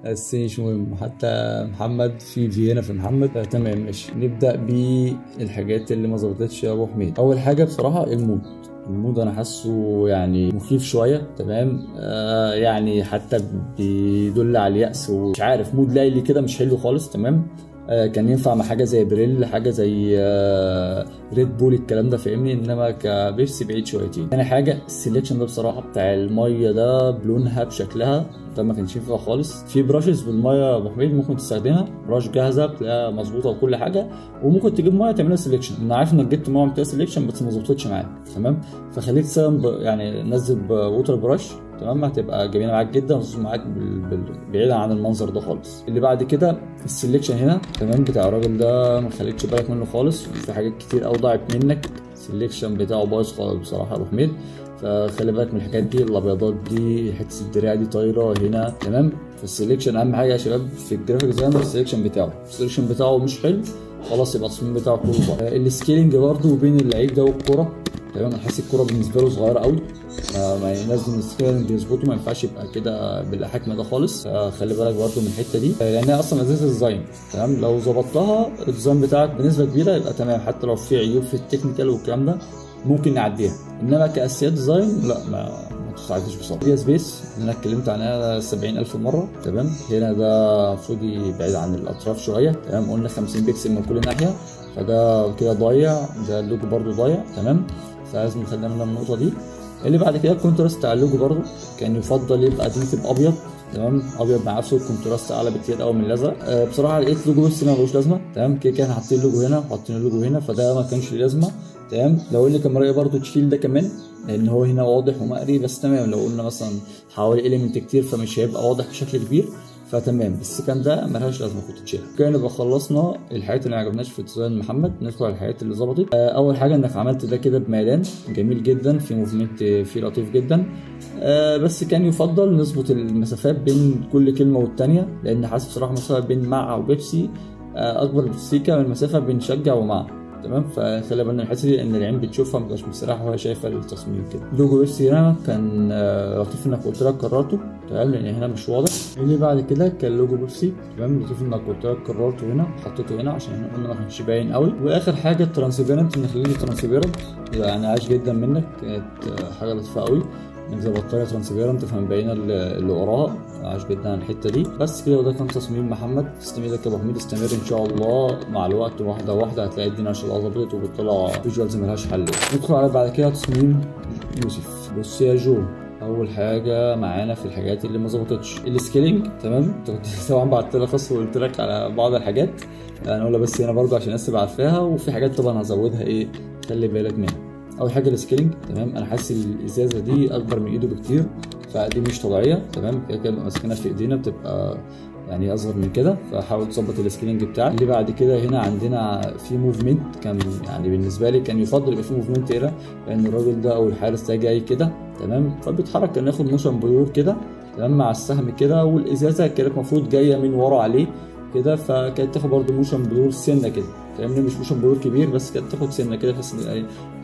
مش مهم. حتى محمد في فيينا في محمد. فتمام ماشي. نبدأ بالحاجات اللي ما ظبطتش يا أبو حميد. أول حاجة بصراحة المود. المود أنا حاسه يعني مخيف شوية تمام؟ آه يعني حتى بيدل على اليأس ومش عارف. مود ليلي كده مش حلو خالص تمام؟ آه كان ينفع مع حاجة زي بريل حاجة زي آه ريد بول الكلام ده فاهمني؟ إنما كبيبسي بعيد شويتين. تاني حاجة السليكشن ده بصراحة بتاع المية ده بلونها بشكلها ده ما كانش ينفع خالص. في brushes بالمية أبو حميد ممكن تستخدمها. brush جاهزة بتلاقيها مظبوطة وكل حاجة. وممكن تجيب مية تعملها selection أنا عارف إنك جبت مية عملتها selection بس ما ظبطتش معاك تمام؟ فخليك ب- يعني نزل water brush تمام؟ هتبقى جميلة معاك جدا وتظبط معاك. بعيدا عن المنظر ده خالص. اللي بعد كده ال selection هنا تمام؟ بتاع الراجل ده ما خليتش بالك منه خالص. في حاجات كتير قوي ضاعت منك. ال selection بتاعه بايظ خالص بصراحة يا أبو حميد. فخلي بالك من الحاجات دي الأبيضات دي حتة الدراع دي طايرة هنا تمام؟ فال selection أهم حاجة يا شباب في ال graphic designer ال selection بتاعه. ال selection بتاعه مش حلو خلاص يبقى التصميم بتاعه كله آه، ال scaling برضه بين اللعيب ده والكورة. تمام أنا حاسس الكوره بالنسبة له صغيره قوي. ما لازم ال scaling يظبطه ما ينفعش يبقى كده بالحجم ده خالص. فخلي بالك برضه من الحتة دي. آه، لانها أصلا أساس ال design تمام؟ لو ظبطتها ال design بتاعك بنسبة كبيرة يبقى تمام. حتى لو في عيوب في ال technical والكلام ده ممكن نعديها. إنما كأساسيات design لا ما تساعدش بصراحة. ال space اللي أنا اتكلمت عنها 70000 مرة تمام؟ هنا ده المفروض يبعد عن الأطراف شوية تمام؟ قلنا 50 بكسل من كل ناحية فده كده ضايع ده اللوجو برده ضايع تمام؟ فلازم نخلي بالنا من النقطة دي. اللي بعد كده ال contrast بتاع اللوجو برده كان يفضل يبقى تنسب أبيض تمام؟ أبيض مع نفسه ال contrast أعلى بكتير قوي من الازرق أه بصراحة لقيت لوجو بس ملوش لازمة تمام؟ كده كده حاطين اللوجو هنا وحاطين اللوجو هنا فده ما كانش ليه لازمة تمام؟ لو قلنا كان رأيي برده تشيل ده كمان لأن هو هنا واضح ومقري بس تمام. لو قلنا مثلا حوالي اليمنت كتير فمش هيبقى واضح بشكل كبير. فتمام. كان ده ملهاش لازمة كنت تشيلها. كده نبقى خلصنا الحاجات اللي ما عجبناش في ديزاين محمد ندخل على الحاجات اللي ظبطت. آه، أول حاجة إنك عملت ده كده بميلان جميل جدا في موفمنت فيه لطيف جدا. آه، بس كان يفضل نظبط المسافات بين كل كلمة والتانية لأن حاسس بصراحة مثلا بين مع وبيبسي آه، أكبر سيكه من المسافة بين شجع ومع. تمام؟ فخلي بالنا الحتة دي ان العين بتشوفها مبقاش مستريحة وهي شايفة التصميم كده. لوجو بيبسي هنا كان آه، لطيف إنك قلت لك كررته تمام؟ لأن هنا مش واضح. اللي بعد كده كان لوجو بيبسي تمام؟ لطيف إنك قلت لك كررته هنا حطيته هنا عشان هنا قلنا ما كانش باين قوي وآخر حاجة ال transparent نخليه transparent يعني عاش جدا منك كانت آه، حاجة لطيفة قوي انك زي بطاريه transparent فمبينه اللي وراها عاش جدا عن الحتة دي. بس كده وده كان تصميم محمد. تسلم إيدك يا أبو حميد. استمر إن شاء الله. مع الوقت واحدة واحدة هتلاقي الدنيا ما شاء الله ظبطت وبتطلع visuals ملهاش حل. ندخل على بعد كده تصميم يوسف. بص يا جو أول حاجة معانا في الحاجات اللي ما ظبطتش. ال scaling تمام؟ كنت طبعا بعت لك خاص وقلت لك على بعض الحاجات. أنا اقولها بس هنا برضه عشان الناس تبقى عارفاها. وفي حاجات طبعا هزودها إيه؟ خلي بالك منها. أول حاجة ال scaling تمام؟ أنا حاسس الإزازة دي أكبر من إيده بكتير فدي مش طبيعية تمام؟ كده كده ماسكينها في إيدينا بتبقى يعني أصغر من كده فحاول تظبط ال scaling بتاعك. اللي بعد كده هنا عندنا في movement كان يعني بالنسبة لي كان يفضل يبقى في movement هنا لأن الراجل ده أو الحارس ده جاي كده تمام؟ فبيتحرك كان ياخد motion blur كده تمام؟ مع السهم كده والإزازة كانت المفروض جاية من ورا عليه كده فكانت تاخد برضه motion blur سنة كده فاهمني؟ مش motion blur كبير بس كانت تاخد سنة كده بس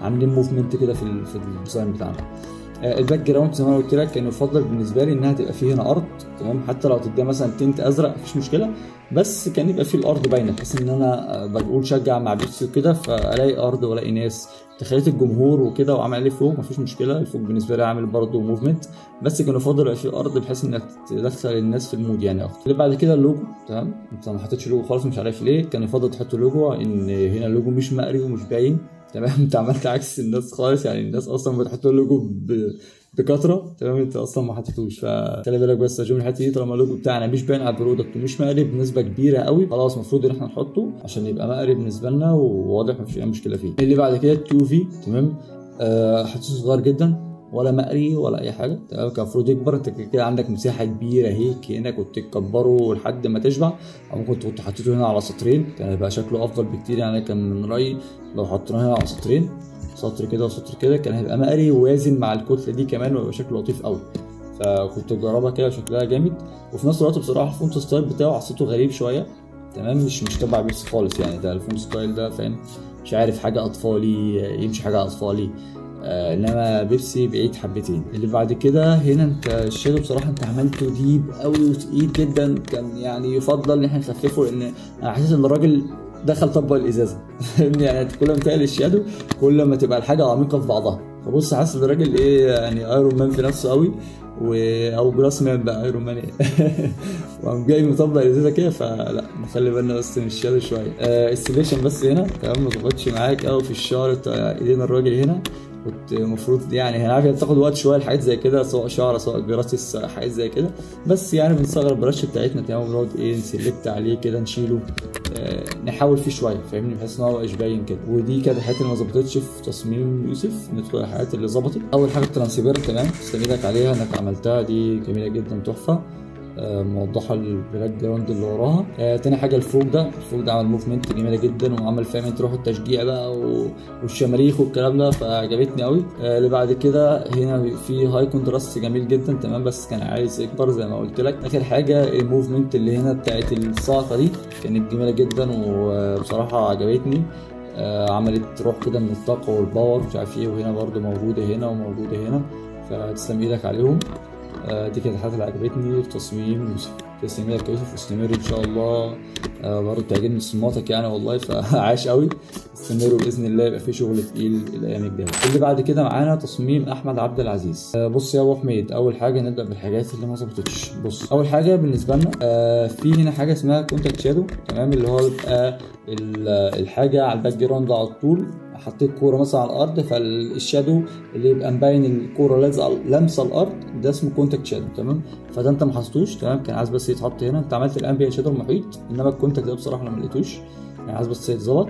عاملين movement كده في ال في ال design بتاعنا ال background زي ما أنا قلت لك كان يفضل بالنسبة لي إنها تبقى فيه هنا أرض تمام؟ حتى لو تديها مثلا tint أزرق مفيش مشكلة بس كان يبقى فيه الأرض باينة بحيث إن أنا آه، بقول شجع مع بيبسي وكده فألاقي أرض وألاقي ناس. تخيلت الجمهور وكده وعامل عليه فوق مفيش مشكلة الفوق بالنسبة لي عامل برضه movement بس كان يفضل يبقى فيه أرض بحيث انك تدخل الناس في ال mood يعني أكتر. اللي بعد كده اللوجو تمام؟ أنت ما حطيتش لوجو خالص مش عارف ليه كان يفضل تحط لوجو إن هنا اللوجو مش مقري ومش باين. تمام؟ انت عملت عكس الناس خالص يعني الناس أصلا بتحط اللوجو. بكثرة تمام؟ انت أصلا ما حطيتوش فخلي بالك بس من الحته دي طالما اللوجو بتاعنا مش باين على ال product ومش مقري بنسبة كبيرة قوي خلاص المفروض إن إحنا نحطه عشان يبقى مقري بالنسبة لنا وواضح مفيش أي مشكلة فيه. اللي بعد كده 2 في تمام؟ آه حطيته صغير جدا. ولا مقري ولا أي حاجة. تمام؟ كان المفروض يكبر. انت كده عندك مساحة كبيرة هنا كنت تكبره لحد ما تشبع. أو ممكن كنت حطيته هنا على سطرين. كان هيبقى شكله أفضل بكتير. يعني كان من رأيي لو حطيناه هنا على سطرين. سطر كده وسطر كده كان هيبقى مقري ووازن مع الكتلة دي كمان ويبقى شكله لطيف قوي فكنت أجربها كده وشكلها جامد. وفي نفس الوقت بصراحة ال font style بتاعه حسيته غريب شوية. تمام؟ مش مش تبع بيبسي خالص يعني. ده ال font style ده فاهم؟ مش عارف حاجة أطفالي يمشي حاجة أطفالي. إنما بيبسي بعيد حبتين. اللي بعد كده هنا انت ال shadow بصراحة انت عملته deep قوي وتقيل جدا. كان يعني يفضل إن إحنا نخففه لأن أنا حاسس إن الراجل دخل طبق الإزازة. يعني كل ما تقل ال shadow كل ما تبقى الحاجة عميقة في بعضها. فبص حاسس الراجل إيه يعني ايرون مان في نفسه قوي و... أو براس مان بقى ايرون مان وقام جاي مطبق الإزازة كده فلا نخلي بالنا بس من ال shadow شوية. آه ال selection بس هنا تمام؟ ما ظبطش معاك قوي في الشعر بتاع إيدين الراجل هنا. كنت المفروض يعني أنا عارف بتاخد وقت شوية لحاجات زي كده سواء شعر سواء grasses حاجات زي كده. بس يعني بنصغر ال brush بتاعتنا تمام بنقعد إيه نسلكت عليه كده نشيله آه نحاول فيه شوية فاهمني؟ بحيث إن هو مبقاش باين كده. ودي كانت الحاجات اللي ما ظبطتش في تصميم يوسف. ندخل الحاجات اللي ظبطت. أول حاجة ال transfer تمام؟ استميلك عليها إنك عملتها دي جميلة جدا تحفة. موضحة ال background اللي وراها. آه تاني حاجة الفوق ده الفوق ده عمل movement جميلة جدا وعمل فاهم انت روح التشجيع بقى. والشماريخ والكلام ده فعجبتني قوي آه اللي بعد كده هنا في high contrast جميل جدا تمام بس كان عايز يكبر زي ما قلت لك. آخر حاجة ال movement اللي هنا بتاعت الصاعقه دي كانت جميلة جدا وبصراحة عجبتني. آه عملت روح كده من الطاقة والباور مش عارف إيه وهنا برده موجودة هنا وموجودة هنا فتسلم إيدك عليهم. آه، دي كانت الحاجات اللي عجبتني في تصميم لك يوسف واستمر إن شاء الله. آه، برضه تعجبني صماتك يعني والله فعاش قوي. استمروا بإذن الله يبقى في شغل تقيل الأيام الجاية. اللي بعد كده معانا تصميم أحمد عبد العزيز. آه، بص يا أبو حميد أول حاجة نبدأ بالحاجات اللي ما ظبطتش. بص أول حاجة بالنسبة لنا في هنا حاجة اسمها contact shadow تمام؟ اللي هو بيبقى الحاجة على ال background على طول. حطيت كورة مثلا على الأرض فال shadow اللي يبقى مبين الكورة لازقة لامسه الأرض ده اسمه contact shadow تمام؟ فده انت ما حطيتوش تمام؟ كان عايز بس يتحط هنا. انت عملت ال ambient shadow المحيط انما ال contact ده بصراحة ما لقيتوش. يعني عايز بس يتظبط.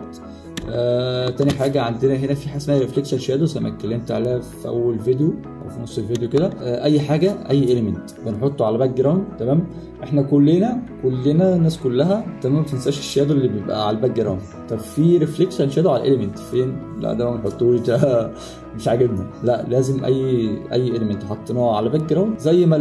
آه تاني حاجة عندنا هنا في حاجة اسمها reflection زي ما اتكلمت عليها في أول فيديو أو في نص الفيديو كده. آه أي حاجة أي element بنحطه على background تمام؟ إحنا كلنا كلنا الناس كلها تمام؟ ما تنساش ال shadow اللي بيبقى على ال background طب في reflection shadow على ال element فين؟ لا ده ما بنحطوش ده مش عاجبنا. لا لازم أي أي element حطيناه على background زي ما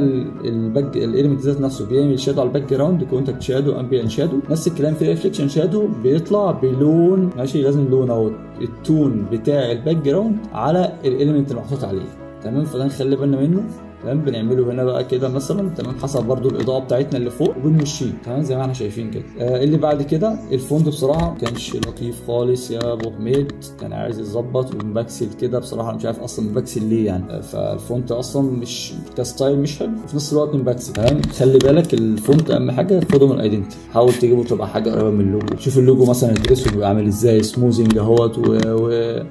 ال back ال element ذات نفسه بيعمل shadow على ال background contact shadow ambient shadow نفس الكلام في reflection shadow بيطلع بلون. ماشي؟ لازم لون أو ال tone بتاع ال background على ال element اللي محطوط عليه. تمام؟ فده نخلي بالنا منه. تمام؟ بنعمله هنا بقى كده مثلا تمام؟ حسب برضو الإضاءة بتاعتنا اللي فوق وبنمشيه تمام؟ زي ما إحنا شايفين كده. آه اللي بعد كده ال font بصراحة ما كانش لطيف خالص يا أبو حميد. كان عايز يظبط ومبكسل كده بصراحة أنا مش عارف أصلا مبكسل ليه يعني. آه فال font أصلا مش ك style مش حلو. وفي نفس الوقت مبكسل تمام؟ خلي بالك ال font أهم حاجة خده من ال identity. حاول تجيبه تبقى حاجة قريبة من اللوجو. شوف اللوجو مثلا الدريس بيبقى عامل إزاي سموزنج أهوت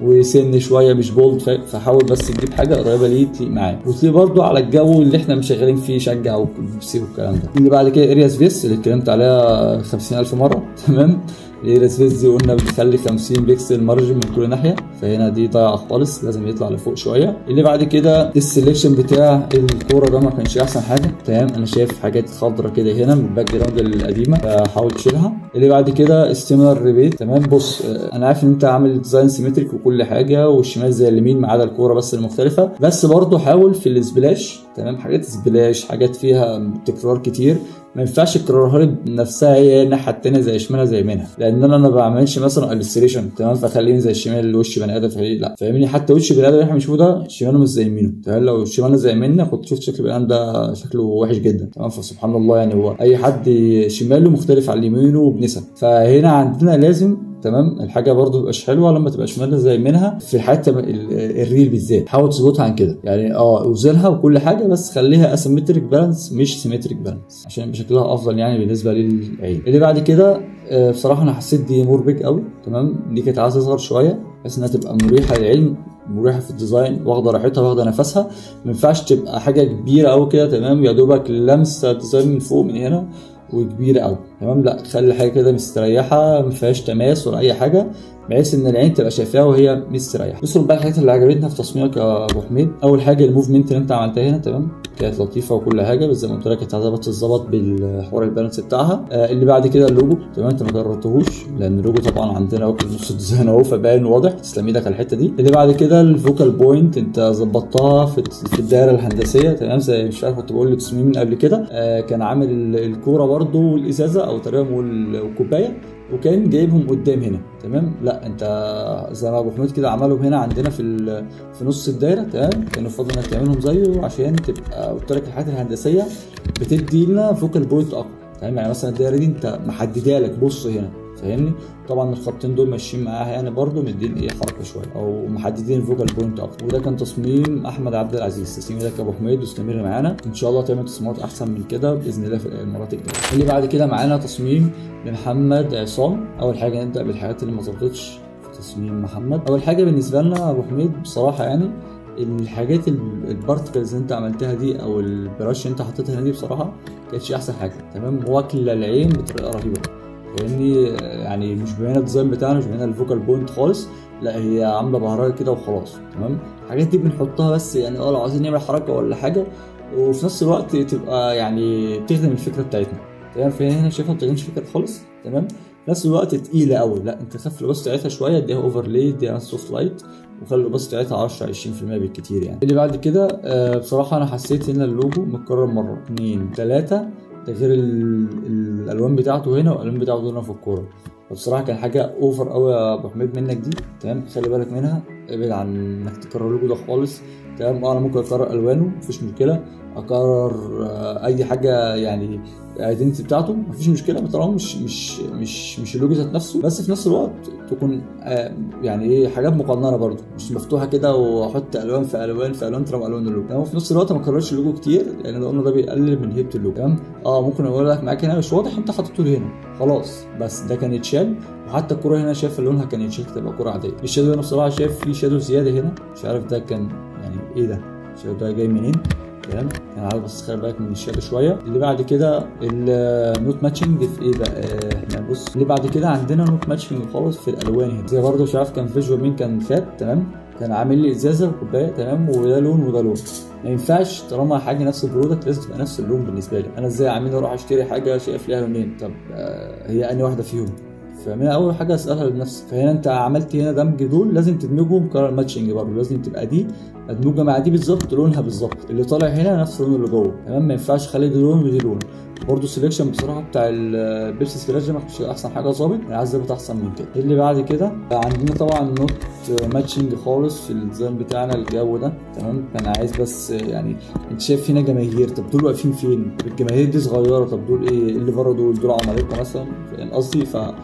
و thin شوية مش bold فحاول بس تجيب حاجة قريبة ليه تليق معاه برضو على الجو اللي إحنا شغالين فيه شجع وبيبسي والكلام ده. اللي بعد كده area safe اللي اتكلمت عليها 50000 مرة. تمام؟ ال area safe دي قلنا بتخلي 50 pixel margin من كل ناحية فهنا دي ضايعة خالص لازم يطلع لفوق شوية. اللي بعد كده ال selection بتاع الكورة ده ما كانش أحسن حاجة تمام؟ أنا شايف حاجات خضرة كده هنا من ال background القديمة فحاول تشيلها. اللي بعد كده stamp repeat تمام؟ بص أنا عارف إن أنت عامل design symmetric وكل حاجة والشمال زي اليمين ما عدا الكورة بس المختلفة بس برضه حاول في ال splash تمام؟ حاجات splash حاجات فيها تكرار كتير. ما ينفعش تكررها لي بنفسها هي الناحية التانية زي شمالها زي يمينها. لأن أنا ما بعملش مثلا illustration تمام؟ فخليني زي الشمال وش بني آدم فخليني لا. فاهمني؟ حتى وش بني آدم اللي إحنا بنشوفه ده شماله مش زي يمينه تمام؟ لو شماله زي يميننا كنت شفت شكل البني آدم ده شكله وحش جدا. تمام؟ فسبحان الله يعني هو أي حد شماله مختلف عن يمينه وبنسب. فهنا عندنا لازم تمام؟ الحاجة برضو متبقاش حلوة لما تبقى شمالها زي يمينها في حتى ال real بالذات. حاول تظبطها عن كده. يعني آه اوزنها وكل حاجة بس خليها asymmetric balance مش symmetric balance عشان شكلها أفضل يعني بالنسبة للعين. اللي بعد كده آه بصراحة أنا حسيت دي more big قوي. تمام؟ دي كانت عايزة تصغر شوية بحيث إنها تبقى مريحة للعين مريحة في ال design واخدة راحتها واخدة نفسها. ما ينفعش تبقى حاجة كبيرة قوي كده تمام؟ يا دوبك لمسة design من فوق من هنا. وكبيرة قوي. تمام؟ لا خلي حاجة كده مستريحة ما فيهاش تماس ولا أي حاجة بحيث إن العين تبقى شايفاها وهي مستريحة. بصوا بقى الحاجات اللي عجبتنا في تصميمك يا أبو حميد. أول حاجة ال movement اللي أنت عملتها هنا تمام؟ كانت لطيفة وكل حاجة بس زي ما قلت لك بس تظبط بالحوار ال balance بتاعها. آه اللي بعد كده اللوجو تمام؟ انت ما جربتهوش لأن اللوجو طبعا عندنا اهو نص ال design أهو فباين واضح. تسلم إيدك على الحتة دي. اللي بعد كده ال focal point انت ظبطتها في, في الدائره الهندسية تمام؟ زي مش عارف كنت بقول لك تصميم من قبل كده. آه كان عامل الكورة برده والإزازة أو تقريبا والكوباية. وكأن جايبهم قدام هنا تمام؟ لا انت زي ما أبو حميد كده عملهم هنا عندنا في في نص الدايرة تمام؟ كان يفضل إنك تعملهم زيه عشان تبقى قلت لك الحاجات الهندسية بتدي لنا focal point أقوى تمام؟ يعني مثلا الدايرة دي أنت محددها لك بص هنا فاهمني؟ طبعا الخطين دول ماشيين معاها يعني برده مدين إيه حركة شوية أو محددين ال focal point أكتر. وده كان تصميم أحمد عبد العزيز. إيدك يا أبو حميد واستمر معانا. إن شاء الله تعمل تصميمات أحسن من كده بإذن الله في المرات الجاية. اللي بعد كده معانا تصميم لمحمد عصام. أول حاجة نبدأ بالحاجات اللي ما ظبطتش في تصميم محمد. أول حاجة بالنسبة لنا أبو حميد بصراحة يعني الحاجات ال particles اللي أنت عملتها دي أو ال brush اللي أنت حطيتها هنا دي بصراحة كانتش أحسن حاجة. تمام؟ واكلة العين بطريقة رهيبة. لأني يعني مش بعينها ال design بتاعنا مش بعينها ال focal point خالص لا هي عاملة بهرجه كده وخلاص تمام؟ الحاجات دي بنحطها بس يعني آه لو عايزين نعمل حركة ولا حاجة وفي نفس الوقت تبقى يعني بتخدم الفكرة بتاعتنا. تمام؟ فهنا هنا شايفها ما بتخدمش فكره خالص تمام؟ في نفس الوقت تقيلة قوي لا أنت خف ال opacity بتاعتها شوية اديها overlay اديها soft light وخلي ال opacity بتاعتها 10 20% بالكتير يعني. اللي بعد كده آه، بصراحة أنا حسيت إن اللوجو متكرر مرة 2 3 تغيير الألوان بتاعته هنا والألوان بتاعته هنا في الكورة. فبصراحه كان حاجة over قوي يا أبو حميد منك دي. تمام؟ خلي بالك منها. ابعد عن إنك تكرر له ده خالص. تمام؟ أنا ممكن أكرر ألوانه مفيش مشكلة. اكرر آه أي حاجة يعني ال identity بتاعته مفيش مشكلة طالما مش مش مش مش اللوجو ذات نفسه بس في نفس الوقت تكون آه يعني إيه حاجات مقننة برضو مش مفتوحة كده وأحط ألوان في ألوان في ألوان ترى ألوان اللوجو تمام؟ في نفس الوقت ما أكررش اللوجو كتير لأن ده قلنا ده بيقلل من هيبة اللوجو. تمام؟ آه ممكن أقول لك معاك هنا مش واضح انت حاطته لي هنا خلاص بس ده كان يتشال وحتى الكوره هنا شايف لونها كان يتشال تبقى كوره عادية. ال shadow هنا بصراحه شايف في shadow زيادة هنا مش عارف ده كان يعني إيه ده؟ ال shadow ده جاي منين؟ تمام؟ يعني عاوز بس خلي بالك من ال shadow شوية. اللي بعد كده ال not matching في إيه بقى؟ إحنا بص اللي بعد كده عندنا not matching خالص في الألوان هنا. زي برضه مش عارف كان visual مين كان فات تمام؟ كان عامل لي إزازة وكوبايه تمام؟ وده لون وده لون. ما ينفعش طالما حاجة نفس ال product لازم تبقى نفس اللون بالنسبة لي. أنا إزاي عامل أروح أشتري حاجة شايف ليها لونين؟ طب آه هي أنهي واحدة فيهم؟ فمن أول حاجة أسألها لنفسي فهنا أنت عملت هنا دمج دول لازم تدمجهم color matching برضه لازم تبقى دي مدموجه مع دي بالظبط لونها بالظبط اللي طالع هنا نفس اللون اللي جوه تمام؟ ما ينفعش اخلي دي لون ودي لون. برضه ال selection بصراحة بتاع البيبسي splash ده مش أحسن حاجة ظابط. أنا عايز اظبط أحسن من كده. اللي بعد كده عندنا طبعا not matching خالص في ال design بتاعنا الجو ده. تمام؟ فانا عايز بس يعني أنت شايف هنا جماهير طب دول واقفين فين؟ الجماهير دي صغيرة طب دول إيه؟ اللي بره دول؟ دول عمالقة مثلا فاهم قصدي؟ فانا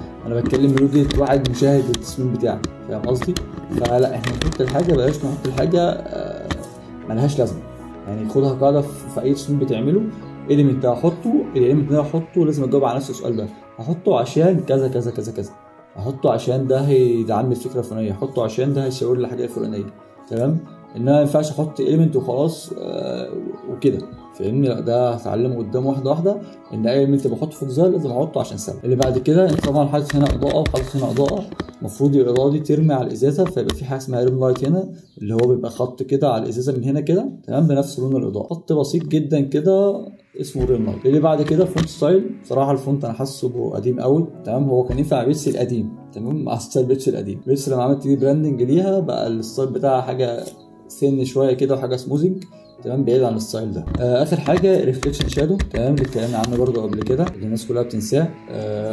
بتكلم من وجهة واحد مشاهد التصميم بتاعي فاهم قصدي؟ فلا إحنا نحط الحاجة بلاش نحط الحاجة آه، ملهاش لازمة. يعني خدها قاعدة في أي تصميم بتعمله. ال element ده هحطه ال element ده هحطه لازم اجاوب على نفس السؤال ده. هحطه عشان كذا كذا كذا كذا. احطه عشان ده هيدعمني الفكرة الفلانية. احطه عشان ده هيشاور لي الحاجة الفلانية. تمام؟ إن أنا ما ينفعش أحط element وخلاص آه وكده. فاهمني؟ لأ ده هتعلمه قدام واحدة واحدة. إن أي element بحطه في design لازم أحطه عشان سبب اللي بعد كده انت طبعا حاطط هنا إضاءة وحاطط هنا إضاءة. المفروض الاضاءه دي ترمي على الإزازة فيبقى في حاجة اسمها rim light هنا اللي هو بيبقى خط كده على الإزازة من هنا كده. تمام؟ بنفس لون الإضاءة. خط بسيط جدا كده اسمه rim light اللي بعد كده font style؟ بصراحه ال font أنا حاسه قديم قوي تمام؟ هو كان ينفع بيبسي القديم تمام؟ مع style بيبسي القديم. بيبسي لما عملت دي branding ليها بقى ال style بتاعها حاجة سن شوية كده وحاجة سموزنج تمام؟ بعيد عن ال style ده. آه آخر حاجة reflection shadow تمام؟ اللي اتكلمنا عنه برده قبل كده اللي الناس كلها بتنساه.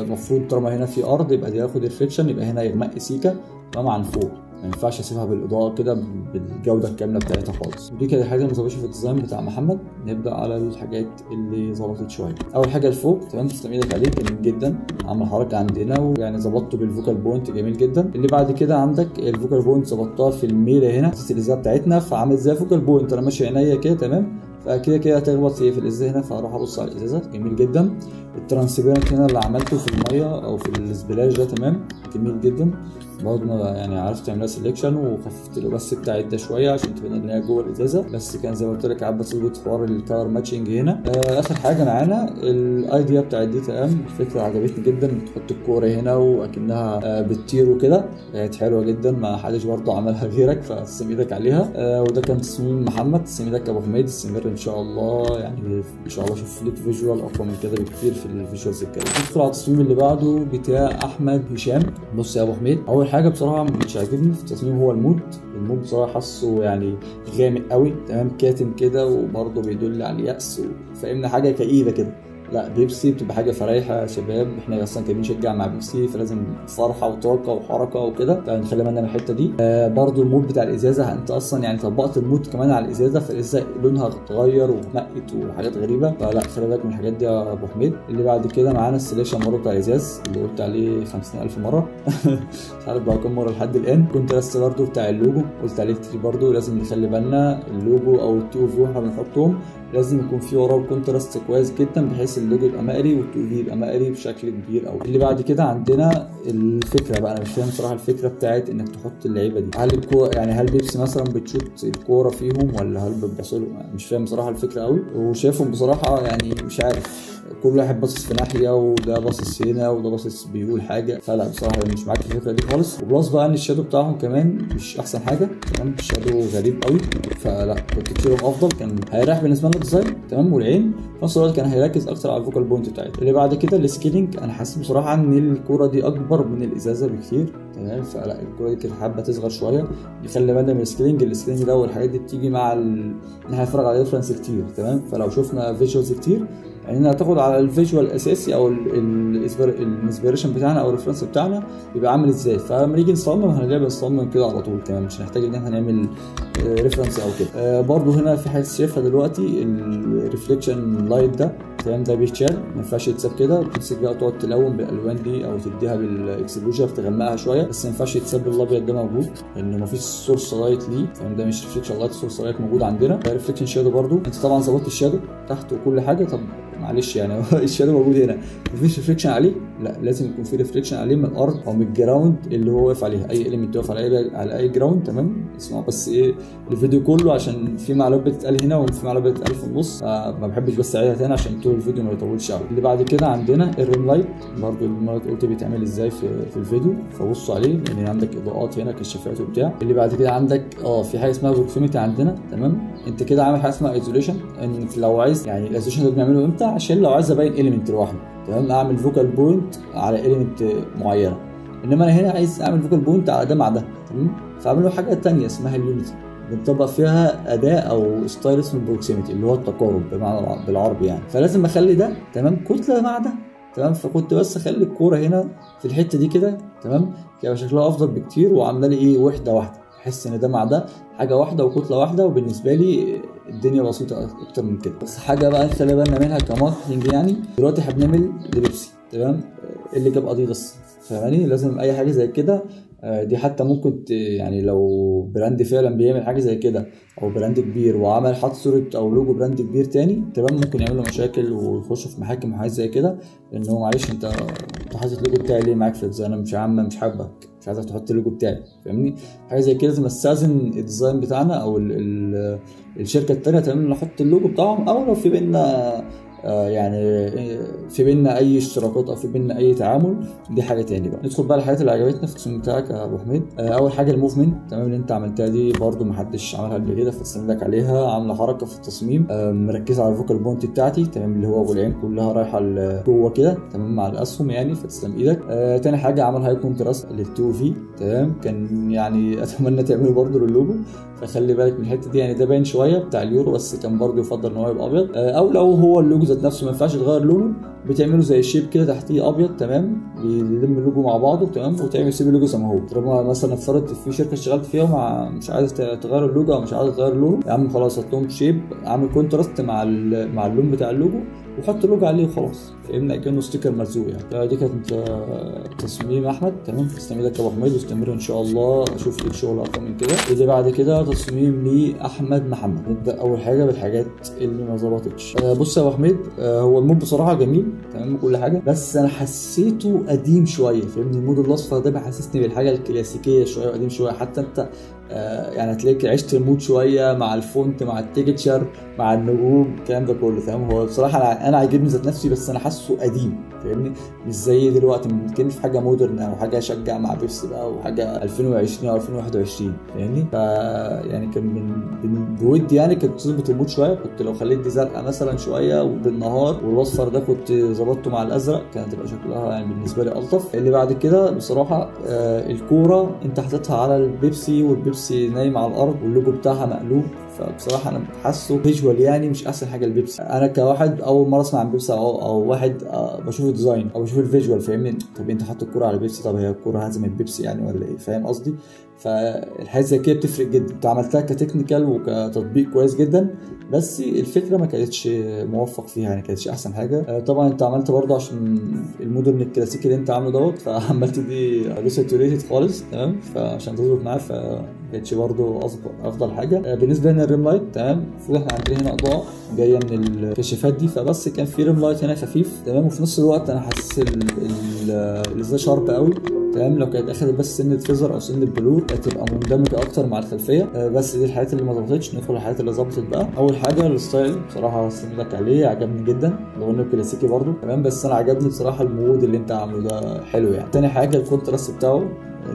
المفروض آه طالما هنا في أرض يبقى دي ياخد reflection يبقى هنا يغمق سيكا تمام عن فوق. ما ينفعش أسيبها بالإضاءة كده بالجودة الكاملة بتاعتها خالص. ودي كده حاجة مظبطه في ال design بتاع محمد. نبدأ على الحاجات اللي ظبطت شوية. أول حاجة الفوق تمام تسلم إيدك عليه جميل جدا. عمل حركة عندنا ويعني ظبطته بال focal point جميل جدا. اللي بعد كده عندك ال focal point ظبطتها في الميله هنا الازازه بتاعتنا فعملت زي focal point. أنا ماشي عينيا كده تمام؟ فكده كده هتخبط في الازازه هنا فهروح أبص على الازازه جميل جدا. ال transparent هنا اللي عملته في المية أو في ال splash ده تمام؟ جميل جدا. برضه يعني عرفت تعملها selection وخففت ال opacity بتاعي ده شوية عشان تبان إن هي جوه الإزازة. بس كان زي ما قلت لك قاعد بظبط حوار ال color matching هنا. آه آخر حاجة معانا ال idea بتاعت دي تمام الفكرة عجبتني جدا. تحط الكورة هنا وأكنها آه بتطير وكده. كانت حلوة جدا. ما حدش برضه عملها غيرك فتسلم إيدك عليها. آه وده كان تصميم محمد. تسلم إيدك أبو حميد. استمر إن شاء الله. يعني إن شاء الله أشوف ليك visual أقوى من كده بكتير في ال visuals الجاية. ندخل على التصميم اللي بعده. بتاع أحمد هشام. بص يا أبو حميد. أول حاجة بصراحة مش عاجبني في التصميم هو ال mood. ال mood بصراحة حاسه يعني غامق قوي تمام كاتم كده وبرضه بيدل على اليأس فاهمنا حاجة كئيبة كده. لا بيبسي بتبقى حاجة فريحة يا شباب. إحنا أصلا كنا بنشجع مع بيبسي فلازم فرحه وطاقة وحركة وكده. فنخلي بالنا من الحتة دي. آه برضو ال mood بتاع الإزازة أنت أصلا يعني طبقت ال mood كمان على الإزازة فالإزازة لونها اتغير وغمقت وحاجات غريبة. فلا خلي بالك من الحاجات دي يا أبو حميد. اللي بعد كده معانا ال selection برضه بتاع الازاز اللي قلت عليه 50000 مرة. مش عارف بقى كام مرة لحد الآن. كنت بس برضه بتاع اللوجو قلت عليه كتير برضه لازم نخلي بالنا اللوجو أو ال to view إحنا بنحطهم. لازم يكون في وراه contrast كويس جدا بحيث اللوجو يبقى مقري وال to يبقى مقري بشكل كبير قوي اللي بعد كده عندنا الفكرة بقى أنا مش فاهم صراحة الفكرة بتاعت إنك تحط اللعيبة دي. هل الكوره يعني هل بيبسي مثلا بتشوت الكورة فيهم ولا هل بتبصلهم مش فاهم صراحة الفكرة قوي وشايفهم بصراحة يعني مش عارف كل واحد باصص في ناحية وده باصص هنا وده باصص بيقول حاجة. فلا بصراحة مش معاك الفكرة دي خالص. و plus بقى إن ال shadow بتاعهم كمان مش أحسن حاجة. تمام ال shadow غريب قوي فلا كنت تشيلهم أفضل. كان هيريح بالنسبة لنا ال design تمام والعين في نفس الوقت كان هيركز أكتر على ال focal point بتاعتها اللي بعد كده ال scaling أنا حاسس بصراحة إن الكوره دي أكبر من الإزازة بكتير تمام فلا الكوره دي كانت حابة تصغر شوية. يخلي بالنا من ال scaling ال scaling ده والحاجات دي بتيجي مع ال... إن إحنا هنتفرج على reference كتير تمام فلو شفنا visuals كتير يعني هتاخد على ال visual الاساسي أو ال inspiration بتاعنا أو ال reference بتاعنا يبقى عامل إزاي. فلما نيجي نصمم هنلاقي بنصمم كده على طول كمان مش هنحتاج إن إحنا نعمل reference أو كده. آه برضو هنا في حاجة شايفها دلوقتي ال reflection light ده الكلام ده بيتشال ما ينفعش يتساب كده. تمسك بقى تقعد تلون بالالوان دي أو تديها بال exposure تغمقها شوية بس ما ينفعش يتساب الابيض ده موجود. لأن ما فيش source light ليه فاهم ده مش reflection light source light موجود عندنا. reflection shadow برضو. أنت طبعا ظبطت ال shadow تحت وكل حاجة. طب معلش يعني ال shadow موجود هنا. مفيش reflection عليه؟ لا لازم يكون في reflection عليه من الأرض أو من ال ground اللي هو واقف عليها. أي element واقف على أي على أي ground تمام؟ اسمعوا بس إيه الفيديو كله عشان في معلومات بتتقال هنا وفي معلومات بتتقال في النص. فما بحبش بس أعيدها تاني عشان طول الفيديو ما يطولش قوي اللي بعد كده عندنا ال rim light برضه المرة قلت بيتعمل إزاي في, في الفيديو. فبصوا عليه لأن عندك إضاءات هنا كشافات وبتاع. اللي بعد كده عندك آه في حاجة اسمها proximity عندنا تمام؟ أنت كده عامل حاجة اسمها isolation إن لو عايز يعني ال isolation ده بنعمله إمتى؟ عشان لو عايز ابين element لوحده. تمام؟ اعمل focal point على element معينة. انما أنا هنا عايز اعمل focal point على ده مع ده. تمام؟ فاعمل له حاجة ثانية اسمها ال unity بنطبق فيها أداة أو style اسمه ال proximity اللي هو التقارب بمعنى بالعربي يعني. فلازم أخلي ده تمام؟ كتلة مع ده. تمام؟ فكنت بس أخلي الكورة هنا في الحتة دي كده. تمام؟ يبقى شكلها أفضل بكتير وعاملة لي إيه؟ وحدة واحدة. احس إن ده مع ده حاجة واحدة وكتلة واحدة وبالنسبة لي الدنيا بسيطة أكتر من كده. بس حاجة بقى نخلي بالنا منها ك marketing يعني دلوقتي إحنا بنعمل لبيبسي تمام؟ اللي جاب اديداس فاهماني؟ لازم أي حاجة زي كده. دي حتى ممكن يعني لو brand فعلا بيعمل حاجة زي كده أو brand كبير وعمل حاطط صورة أو logo brand كبير تاني تمام؟ ممكن يعمل له مشاكل ويخشوا في محاكم وحاجات زي كده لأن هو معلش أنت أنت حاطط اللوجو بتاعي ليه معاك في أنا مش عم مش حابك. مش عايزك تحط اللوجو بتاعي فاهمني؟ حاجة زي كده لازم استأذن ال design بتاعنا أو ال ال الشركة التانية تعمل نحط اللوجو بتاعهم أو لو في بينا يعني في بينا أي اشتراكات أو في بينا أي تعامل دي حاجة تاني بقى. ندخل بقى الحاجات اللي عجبتنا في التصميم بتاعك يا أبو حميد. أول حاجة ال movement تمام اللي أنت عملتها دي برده ما حدش عملها قبل كده لك عليها عاملة حركة في التصميم. مركزة على ال focal point بتاعتي تمام اللي هو أبو العين كلها رايحة لجوه كده تمام مع الأسهم يعني فتسلم إيدك. آه تاني حاجة عمل high contrast لل to view تمام كان يعني أتمنى تعمله برده للوجو فخلي بالك من الحتة دي يعني ده باين شوية بتاع اليورو بس كان برده يفضل إن هو يبقى أبيض. أو لو هو اللوجو ذات نفسه ما ينفعش تغير لونه بتعمله زي shape كده تحتيه أبيض تمام؟ بيلم اللوجو مع بعضه تمام؟ وتعمل سيب اللوجو زي ما هو. طالما مثلا افترض في شركة اشتغلت فيها ومع مش عايز تغير اللوجو أو مش عايز تغير لونه يا عم خلاص هات لهم shape عامل contrast مع مع اللون بتاع اللوجو وحط اللوجو عليه وخلاص. فهمنا كانه sticker ملزوق يعني. دي كانت تصميم أحمد تمام؟ تسلم يا ابو حميد واستمر إن شاء الله أشوف لك شغل أكتر من كده. اللي بعد كده تصميم لأحمد محمد. نبدا أول حاجة بالحاجات اللي ما ظبطتش. آه بص يا أبو حميد آه هو ال mood بصراحة جميل. تمام كل حاجة. بس أنا حسيته قديم شوية فاهمني؟ ال mood الأصفر ده بيحسسني بالحاجة الكلاسيكية شوية وقديم شوية. حتى أنت آه يعني هتلاقيك عشت ال mood شوية مع ال font مع ال texture مع النجوم الكلام ده كله تمام؟ هو بصراحة أنا عاجبني ذات نفسي بس أنا حاسه قديم. فاهمني؟ مش زي دلوقتي ممكن في حاجة modern أو حاجة اشجع مع بيبسي بقى وحاجة 2020 أو 2021 فاهمني؟ ف يعني كان من بودي يعني كنت تظبط ال mood شوية كنت لو خليت دي زرقاء مثلا شوية وبالنهار والاصفر ده كنت ظبطته مع الأزرق كانت تبقى شكلها يعني بالنسبة لي ألطف. اللي بعد كده بصراحة آه الكورة انت حاططها على البيبسي والبيبسي نايم على الأرض واللوجو بتاعها مقلوب. فبصراحة أنا حاسه visual يعني مش أحسن حاجة البيبسي. أنا كواحد أول مرة أسمع عن بيبسي أو, أو واحد بشوف ال design أو بشوف ال visual فاهمني؟ طب أنت حاطط الكورة على بيبسي طب هي الكورة هزمت بيبسي يعني ولا إيه؟ فاهم قصدي؟ فالحاجات زي كده بتفرق جدا. أنت عملتها ك technical وكتطبيق كويس جدا بس الفكرة ما كانتش موفق فيها يعني كانتش أحسن حاجة. طبعا أنت عملت برضه عشان ال modern الكلاسيكي اللي أنت عامله دوت فعملت دي desaturated خالص تمام؟ فعشان تظبط معاه ف كانتش برضه أفضل حاجة. بالنسبة لنا ال rim light تمام؟ المفروض إحنا عندنا هنا اضاءه جاية من الكشافات دي. فبس كان في rim light هنا خفيف تمام؟ وفي نفس الوقت أنا حاسس الازازة sharp قوي تمام؟ لو كانت أخدت بس سنه feather أو سنه blur هتبقى مندمجة أكتر مع الخلفية. بس دي الحاجات اللي ما ظبطتش. ندخل الحاجات اللي ظبطت بقى. أول حاجة ال style بصراحة لك عليه عجبني جدا. لو إنه كلاسيكي برضه تمام؟ بس أنا عجبني بصراحة ال mood اللي أنت عامله ده. حلو يعني. تاني حاجة ال contrast بتاعه.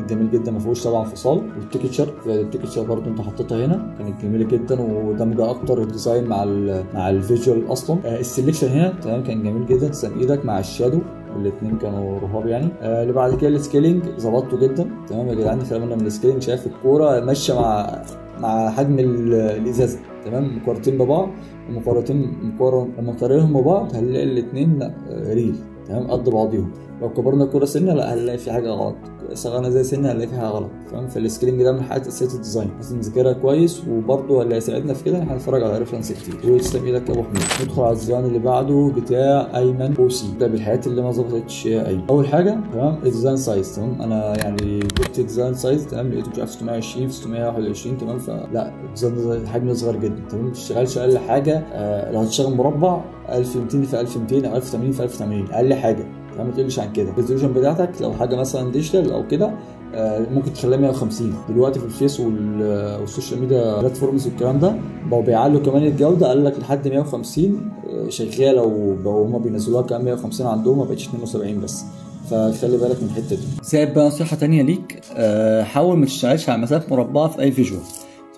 جميل جدا ما فيهوش طبعا فصال. وال texture ال texture برضو انت حطيتها هنا. كانت جميلة جدا ودمجه أكتر ال design مع ال مع ال visual أصلا. آه ال selection هنا تمام كان جميل جدا. تسلم إيدك مع ال shadow الاثنين كانوا رهاب يعني. آه اللي بعد كده ال scaling ظبطته جدا. تمام يا جدعان خلي بالنا من ال scaling شايف الكورة ماشية مع مع حجم الازازه تمام مقارنتين ببعض ومقارنتين مقارن لما نقارنهم ببعض هنلاقي الاثنين لا real. تمام قد بعضيهم. لو كبرنا الكوره سنة لا هنلاقي في حاجة غلط. صغرنا دي سنة هنلاقي في حاجة غلط. تمام فال scaling ده من الحاجات أساسية ال design. لازم نذاكرها كويس وبرده اللي هيساعدنا في كده إحنا نتفرج على reference كتير. وتسلم إيدك يا أبو حميد. ندخل على ال design اللي بعده بتاع أيمن بوسي ده بالحاجات اللي ما ظبطتش أيمن. أول حاجة تمام؟ ال design size تمام؟ أنا يعني جبت design size تمام؟ لقيته مش عارف 620 في 621 تمام؟ فلا ال design ده صغير جدا تمام؟ ما تشتغلش أقل حاجة آه لو هتشتغل مربع 1200 في 1200 أو 1080 في 1080 أقل حاجة. تمام ما تقلش عن كده. ال resolution بتاعتك لو حاجة مثلا digital أو كده آه، ممكن تخليها 150 دلوقتي في الفيس وال- وال social media platforms والكلام ده بقوا بيعلوا كمان الجودة قال لك لحد 150 آه، شغالة هما بينزلوها كمان 150 عندهم ما بقتش 72 بس. فخلي بالك من الحتة دي. زائد بقى نصيحة تانية ليك. آه، حاول ما تشتغلش على مساحة مربعة في أي visual